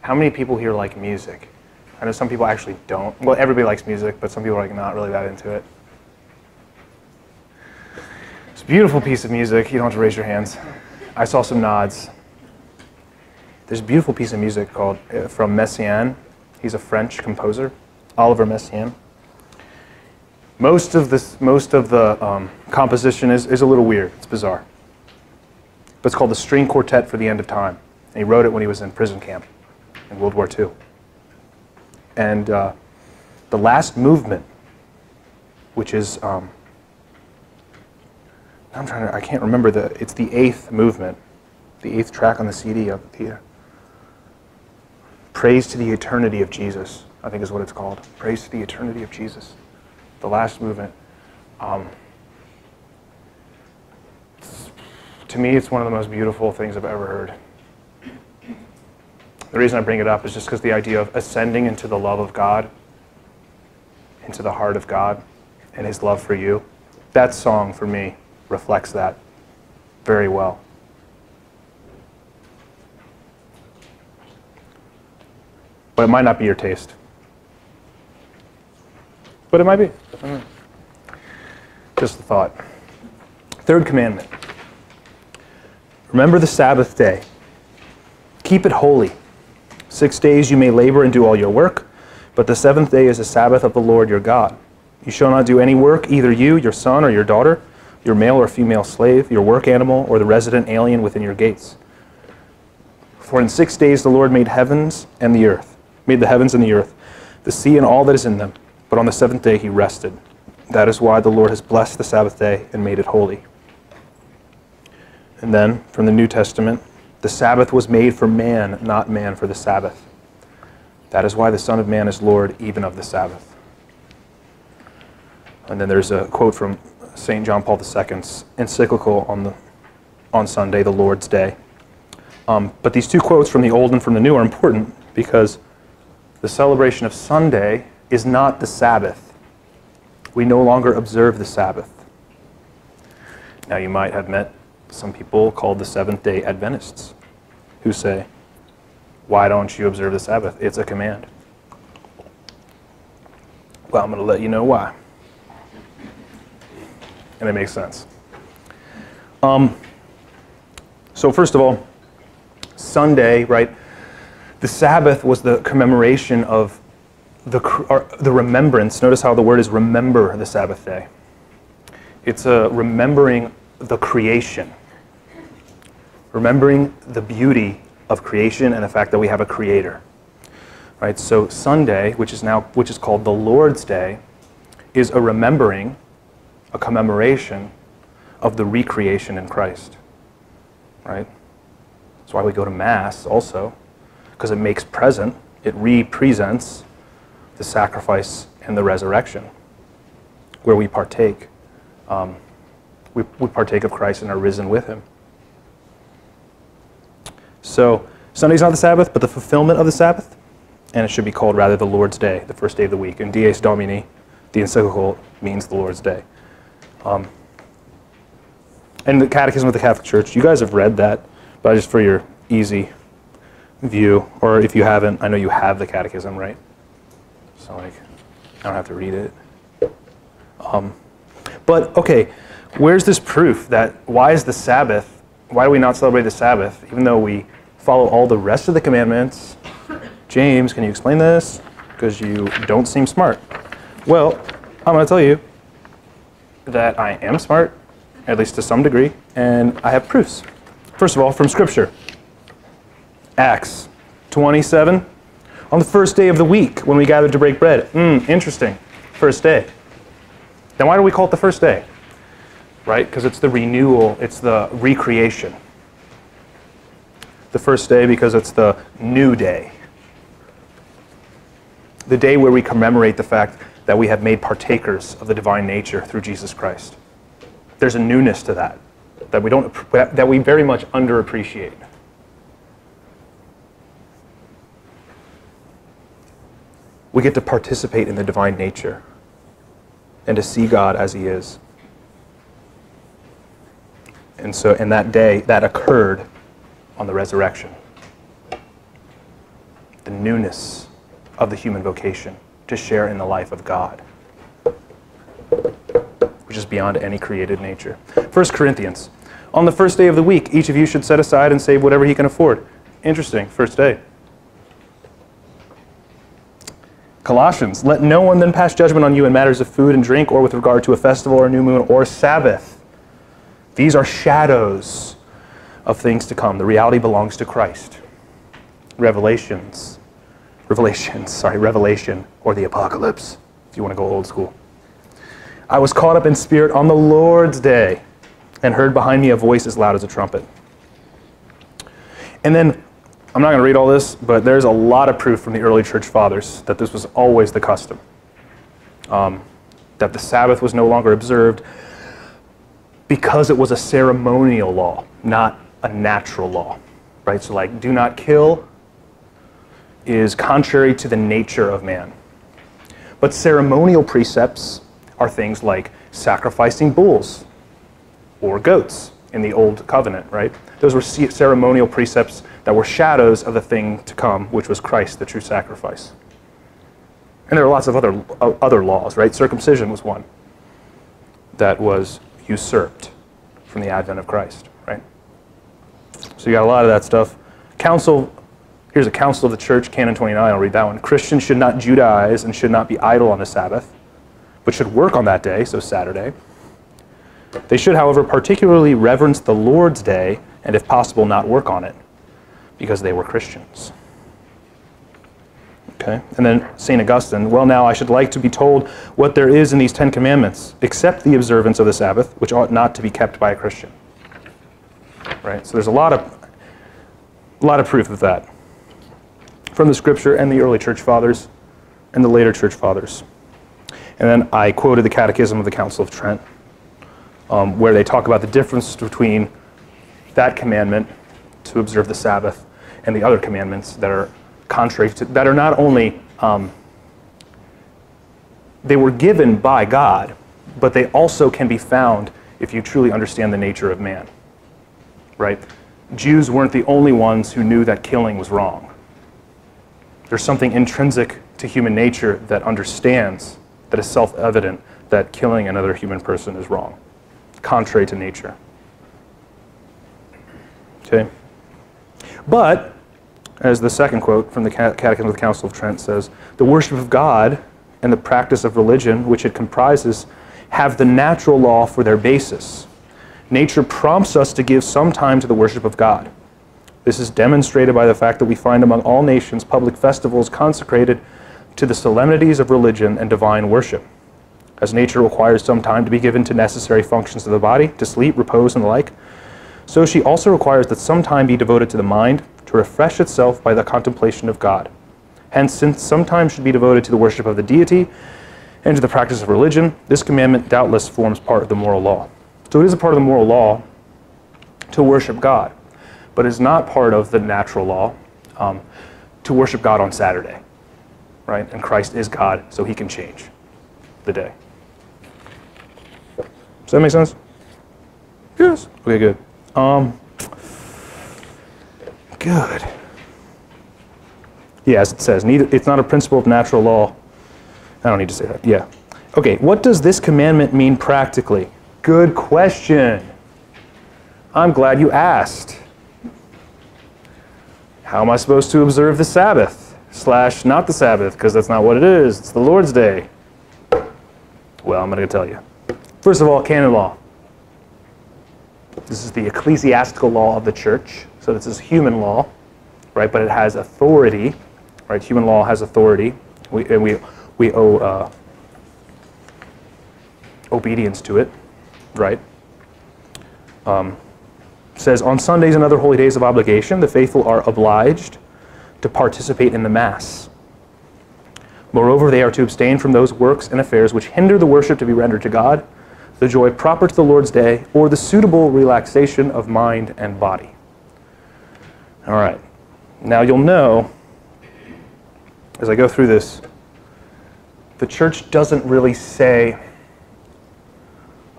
how many people here like music? I know some people actually don't. Well, everybody likes music, but some people are like not really that into it. Beautiful piece of music. You don't have to raise your hands. I saw some nods. There's a beautiful piece of music called uh, from Messiaen. He's a French composer, Oliver Messiaen. Most of this, most of the um, composition is, is a little weird. It's bizarre. But it's called the String Quartet for the End of Time. And he wrote it when he was in prison camp in World War II. And uh, the last movement, which is um, I'm trying to, I can't remember the, it's the eighth movement, the eighth track on the CD of the, uh, Praise to the Eternity of Jesus, I think is what it's called. Praise to the Eternity of Jesus. The last movement. Um, to me, it's one of the most beautiful things I've ever heard. The reason I bring it up is just because the idea of ascending into the love of God, into the heart of God, and His love for you, that song for me reflects that very well. But it might not be your taste. But it might be. Just a thought. Third commandment Remember the Sabbath day. Keep it holy. Six days you may labor and do all your work, but the seventh day is the Sabbath of the Lord your God. You shall not do any work, either you, your son, or your daughter your male or female slave, your work animal, or the resident alien within your gates. For in six days the Lord made heavens and the earth, made the heavens and the earth, the sea and all that is in them. But on the seventh day he rested. That is why the Lord has blessed the Sabbath day and made it holy. And then, from the New Testament, the Sabbath was made for man, not man for the Sabbath. That is why the Son of Man is Lord even of the Sabbath. And then there's a quote from St. John Paul II's encyclical on, the, on Sunday, the Lord's Day. Um, but these two quotes from the Old and from the New are important because the celebration of Sunday is not the Sabbath. We no longer observe the Sabbath. Now, you might have met some people called the Seventh day Adventists who say, Why don't you observe the Sabbath? It's a command. Well, I'm going to let you know why and it makes sense. Um, so first of all, Sunday, right? The Sabbath was the commemoration of the, the remembrance. Notice how the word is remember the Sabbath day. It's a remembering the creation, remembering the beauty of creation and the fact that we have a creator. Right? So Sunday, which is now which is called the Lord's Day, is a remembering a commemoration of the recreation in Christ. Right? That's why we go to Mass also, because it makes present, it represents the sacrifice and the resurrection, where we partake. Um, we, we partake of Christ and are risen with him. So, Sunday's not the Sabbath, but the fulfillment of the Sabbath, and it should be called rather the Lord's Day, the first day of the week. And Dies Domini, the encyclical, means the Lord's Day. Um, and the Catechism of the Catholic Church, you guys have read that, but just for your easy view, or if you haven't, I know you have the Catechism, right? So like, I don't have to read it. Um, but okay, where's this proof that why is the Sabbath, why do we not celebrate the Sabbath, even though we follow all the rest of the commandments? James, can you explain this? Because you don't seem smart. Well, I'm going to tell you that I am smart, at least to some degree, and I have proofs. First of all, from Scripture Acts 27, on the first day of the week when we gathered to break bread. Hmm, interesting. First day. Then why do we call it the first day? Right? Because it's the renewal, it's the recreation. The first day because it's the new day. The day where we commemorate the fact that we have made partakers of the divine nature through Jesus Christ. There's a newness to that that we don't that we very much underappreciate. We get to participate in the divine nature and to see God as he is. And so in that day that occurred on the resurrection. The newness of the human vocation to share in the life of God, which is beyond any created nature. 1 Corinthians. On the first day of the week, each of you should set aside and save whatever he can afford. Interesting, first day. Colossians. Let no one then pass judgment on you in matters of food and drink, or with regard to a festival or a new moon or Sabbath. These are shadows of things to come. The reality belongs to Christ. Revelations revelations, sorry, Revelation or the Apocalypse, if you want to go old school. I was caught up in spirit on the Lord's day and heard behind me a voice as loud as a trumpet. And then, I'm not going to read all this, but there's a lot of proof from the early church fathers that this was always the custom. Um, that the Sabbath was no longer observed because it was a ceremonial law, not a natural law. Right? So, like, do not kill, is contrary to the nature of man. But ceremonial precepts are things like sacrificing bulls or goats in the Old Covenant, right? Those were ceremonial precepts that were shadows of the thing to come, which was Christ, the true sacrifice. And there are lots of other, other laws, right? Circumcision was one that was usurped from the advent of Christ, right? So you got a lot of that stuff. Council Here's a council of the church, Canon 29, I'll read that one. Christians should not Judaize and should not be idle on the Sabbath, but should work on that day, so Saturday. They should, however, particularly reverence the Lord's day and, if possible, not work on it, because they were Christians. Okay, and then St. Augustine, well, now I should like to be told what there is in these Ten Commandments, except the observance of the Sabbath, which ought not to be kept by a Christian. Right? So there's a lot of, a lot of proof of that from the scripture and the early church fathers and the later church fathers. And then I quoted the Catechism of the Council of Trent, um, where they talk about the difference between that commandment to observe the Sabbath and the other commandments that are contrary to, that are not only, um, they were given by God, but they also can be found if you truly understand the nature of man. Right? Jews weren't the only ones who knew that killing was wrong. There's something intrinsic to human nature that understands, that is self evident, that killing another human person is wrong, contrary to nature. Okay? But, as the second quote from the Catechism of the Council of Trent says, the worship of God and the practice of religion, which it comprises, have the natural law for their basis. Nature prompts us to give some time to the worship of God. This is demonstrated by the fact that we find among all nations public festivals consecrated to the solemnities of religion and divine worship. As nature requires some time to be given to necessary functions of the body, to sleep, repose, and the like, so she also requires that some time be devoted to the mind, to refresh itself by the contemplation of God. Hence, since some time should be devoted to the worship of the deity and to the practice of religion, this commandment doubtless forms part of the moral law. So it is a part of the moral law to worship God but is not part of the natural law um, to worship God on Saturday, right? And Christ is God, so he can change the day. Does that make sense? Yes. Okay, good. Um, good. Yeah, as it says, neither, it's not a principle of natural law. I don't need to say that. Yeah. Okay, what does this commandment mean practically? Good question. I'm glad you asked. How am I supposed to observe the Sabbath? Slash, not the Sabbath, because that's not what it is. It's the Lord's Day. Well, I'm going to tell you. First of all, canon law. This is the ecclesiastical law of the church. So this is human law, right? But it has authority, right? Human law has authority. We, and we, we owe uh, obedience to it, right? Um, says, on Sundays and other holy days of obligation, the faithful are obliged to participate in the Mass. Moreover, they are to abstain from those works and affairs which hinder the worship to be rendered to God, the joy proper to the Lord's day, or the suitable relaxation of mind and body. All right. Now you'll know, as I go through this, the church doesn't really say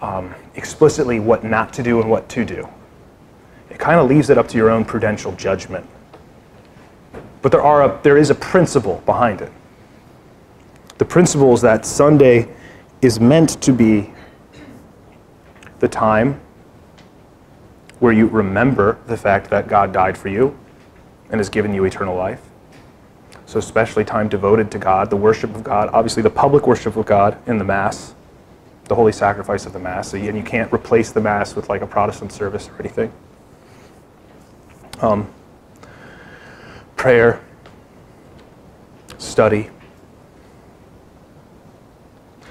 um, explicitly what not to do and what to do. It kind of leaves it up to your own prudential judgment. But there, are a, there is a principle behind it. The principle is that Sunday is meant to be the time where you remember the fact that God died for you and has given you eternal life. So, especially time devoted to God, the worship of God, obviously the public worship of God in the Mass, the holy sacrifice of the Mass. And you can't replace the Mass with like a Protestant service or anything. Um, prayer, study.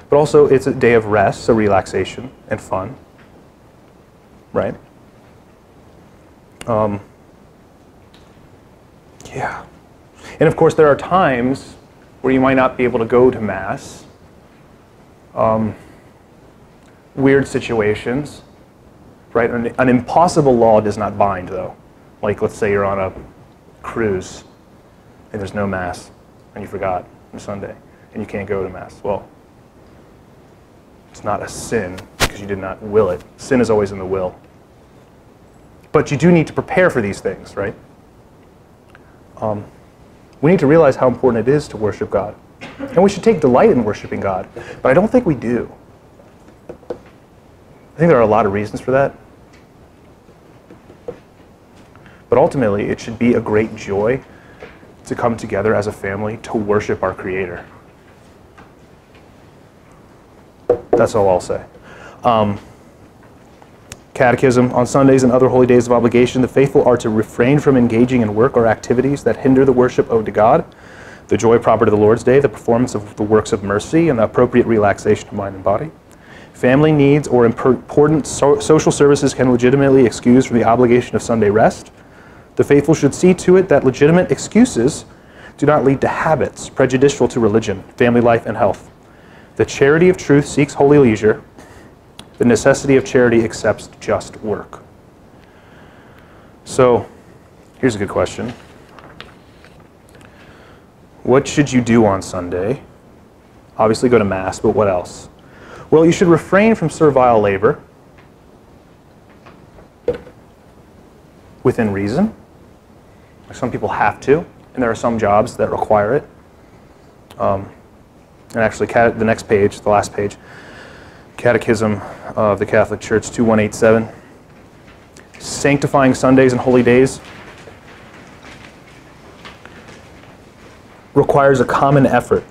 But also, it's a day of rest, so relaxation and fun right? Um, yeah. And of course, there are times where you might not be able to go to Mass. Um, weird situations, right? An, an impossible law does not bind, though. Like, let's say you're on a cruise and there's no Mass and you forgot on Sunday and you can't go to Mass. Well, it's not a sin because you did not will it. Sin is always in the will. But you do need to prepare for these things, right? Um, we need to realize how important it is to worship God. And we should take delight in worshiping God. But I don't think we do. I think there are a lot of reasons for that. But ultimately, it should be a great joy to come together as a family to worship our Creator. That's all I'll say. Um, Catechism On Sundays and other holy days of obligation, the faithful are to refrain from engaging in work or activities that hinder the worship owed to God, the joy proper to the Lord's Day, the performance of the works of mercy, and the appropriate relaxation of mind and body. Family needs or important so social services can legitimately excuse from the obligation of Sunday rest. The faithful should see to it that legitimate excuses do not lead to habits prejudicial to religion, family life, and health. The charity of truth seeks holy leisure, the necessity of charity accepts just work. So, here's a good question. What should you do on Sunday? Obviously, go to Mass, but what else? Well, you should refrain from servile labor within reason. Some people have to, and there are some jobs that require it. Um, and actually, the next page, the last page, Catechism of the Catholic Church 2187. Sanctifying Sundays and holy days requires a common effort.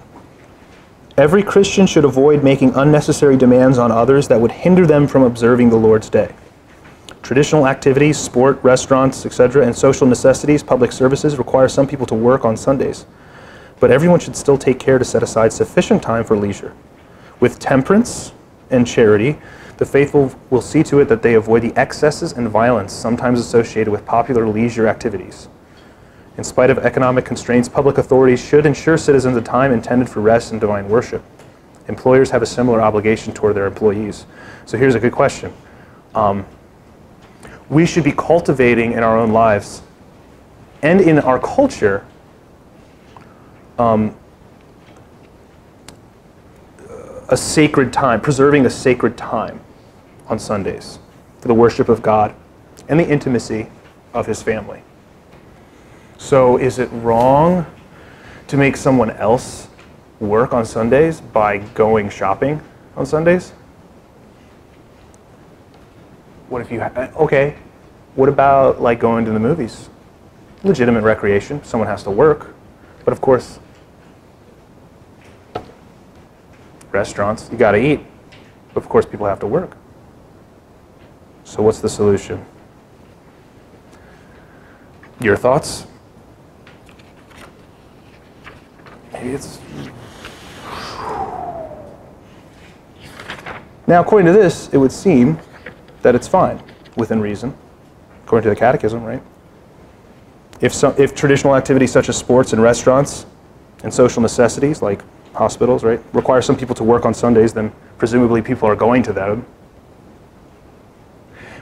Every Christian should avoid making unnecessary demands on others that would hinder them from observing the Lord's Day. Traditional activities, sport, restaurants, etc., and social necessities, public services require some people to work on Sundays. But everyone should still take care to set aside sufficient time for leisure. With temperance, and charity, the faithful will see to it that they avoid the excesses and violence sometimes associated with popular leisure activities. In spite of economic constraints, public authorities should ensure citizens a time intended for rest and divine worship. Employers have a similar obligation toward their employees. So here's a good question. Um, we should be cultivating in our own lives and in our culture um, a sacred time, preserving a sacred time on Sundays for the worship of God and the intimacy of his family. So, is it wrong to make someone else work on Sundays by going shopping on Sundays? What if you, ha- uh, okay, what about like going to the movies? Legitimate recreation. Someone has to work. But of course, restaurants, you got to eat. But of course, people have to work. So, what's the solution? Your thoughts? Maybe it's. Now, according to this, it would seem that it's fine within reason, according to the Catechism, right? If, some, if traditional activities such as sports and restaurants and social necessities like hospitals, right, require some people to work on Sundays, then presumably people are going to them.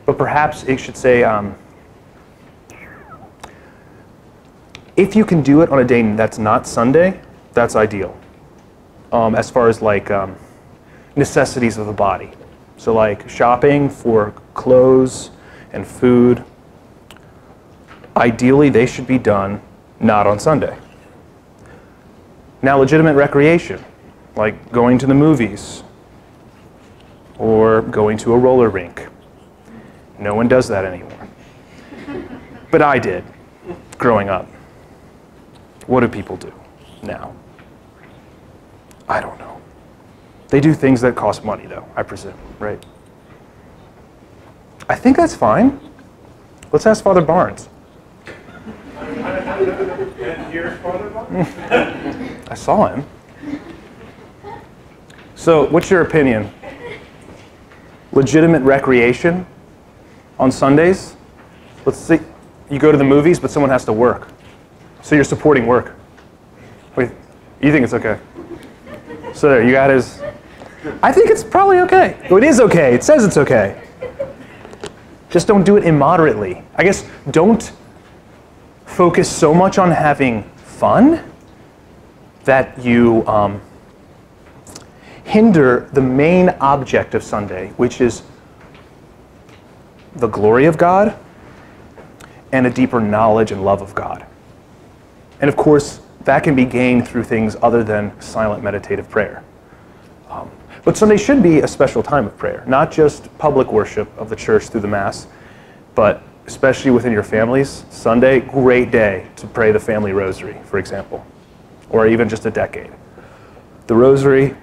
But perhaps it should say, um, if you can do it on a day that's not Sunday, that's ideal. Um, as far as like um, necessities of the body. So, like shopping for clothes and food, ideally they should be done not on Sunday. Now, legitimate recreation, like going to the movies or going to a roller rink. No one does that anymore. But I did growing up. What do people do now? I don't know. They do things that cost money, though, I presume, right? I think that's fine. Let's ask Father Barnes. I saw him. So, what's your opinion? Legitimate recreation on Sundays? Let's see. You go to the movies, but someone has to work. So you're supporting work. Wait, you think it's okay? So there, you got his. I think it's probably okay. Well, it is okay. It says it's okay. Just don't do it immoderately. I guess don't focus so much on having fun that you um, hinder the main object of Sunday, which is the glory of God and a deeper knowledge and love of God. And of course, that can be gained through things other than silent meditative prayer. Um, but Sunday should be a special time of prayer, not just public worship of the church through the Mass, but especially within your families. Sunday, great day to pray the family rosary, for example, or even just a decade. The rosary,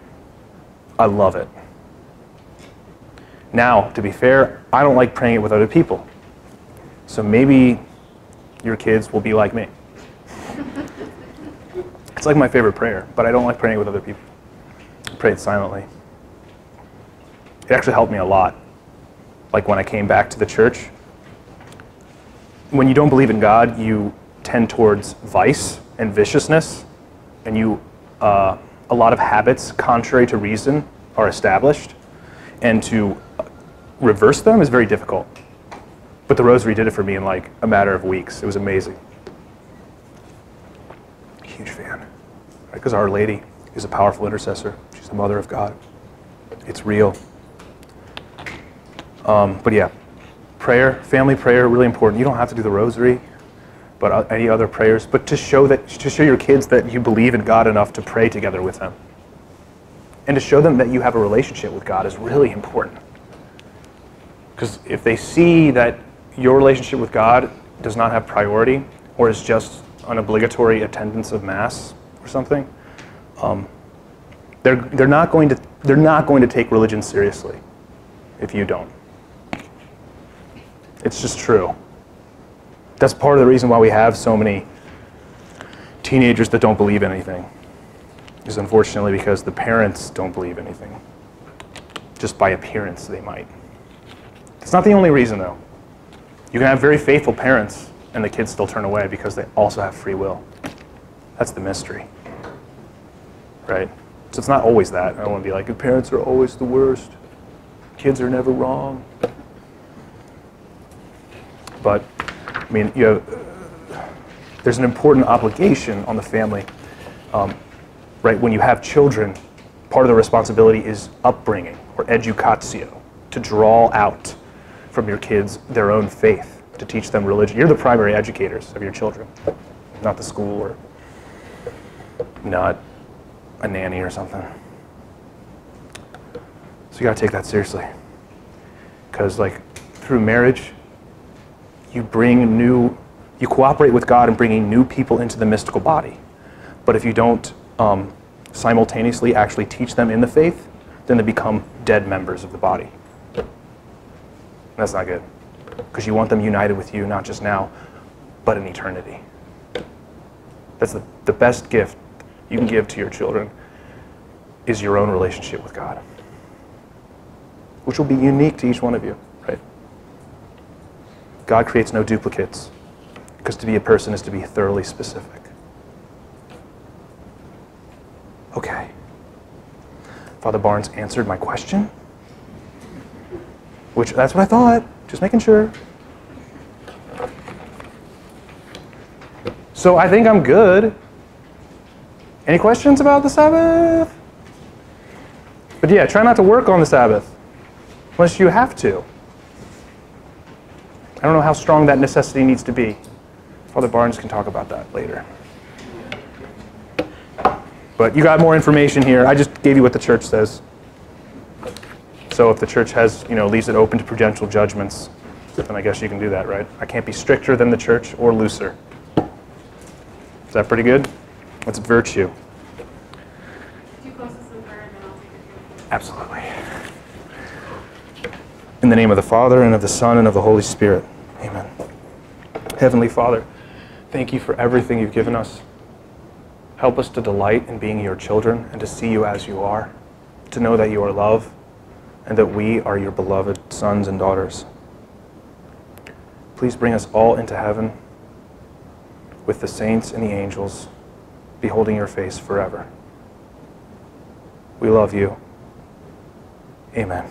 I love it. Now, to be fair, I don't like praying it with other people. So maybe your kids will be like me. It's like my favorite prayer, but I don't like praying it with other people. I pray it silently. It actually helped me a lot. Like when I came back to the church, when you don't believe in God, you tend towards vice and viciousness, and you uh, a lot of habits contrary to reason are established, and to reverse them is very difficult. But the rosary did it for me in like a matter of weeks. It was amazing. Huge fan. Because Our Lady is a powerful intercessor. She's the mother of God. It's real. Um, but yeah, prayer, family prayer, really important. You don't have to do the rosary, but uh, any other prayers. But to show that, to show your kids that you believe in God enough to pray together with them, and to show them that you have a relationship with God is really important. Because if they see that your relationship with God does not have priority, or is just an obligatory attendance of mass or something, um, they're, they're, not going to, they're not going to take religion seriously if you don't. It's just true. That's part of the reason why we have so many teenagers that don't believe anything. Is unfortunately because the parents don't believe anything. Just by appearance, they might. It's not the only reason, though. You can have very faithful parents and the kids still turn away because they also have free will. That's the mystery. Right? So it's not always that. I don't want to be like, parents are always the worst. Kids are never wrong. But, I mean, you know, there's an important obligation on the family. Um, right? When you have children, part of the responsibility is upbringing or educatio, to draw out from your kids their own faith, to teach them religion. You're the primary educators of your children, not the school or not a nanny or something. So you got to take that seriously. Because, like, through marriage, you bring new, you cooperate with God in bringing new people into the mystical body. But if you don't um, simultaneously actually teach them in the faith, then they become dead members of the body. That's not good. Because you want them united with you, not just now, but in eternity. That's the, the best gift you can give to your children is your own relationship with God, which will be unique to each one of you? God creates no duplicates because to be a person is to be thoroughly specific. Okay. Father Barnes answered my question, which that's what I thought, just making sure. So I think I'm good. Any questions about the Sabbath? But yeah, try not to work on the Sabbath unless you have to. I don't know how strong that necessity needs to be. Father Barnes can talk about that later. But you got more information here. I just gave you what the church says. So if the church has, you know, leaves it open to prudential judgments, then I guess you can do that, right? I can't be stricter than the church or looser. Is that pretty good? What's virtue? Absolutely. In the name of the Father, and of the Son, and of the Holy Spirit. Amen. Heavenly Father, thank you for everything you've given us. Help us to delight in being your children and to see you as you are, to know that you are love and that we are your beloved sons and daughters. Please bring us all into heaven with the saints and the angels, beholding your face forever. We love you. Amen.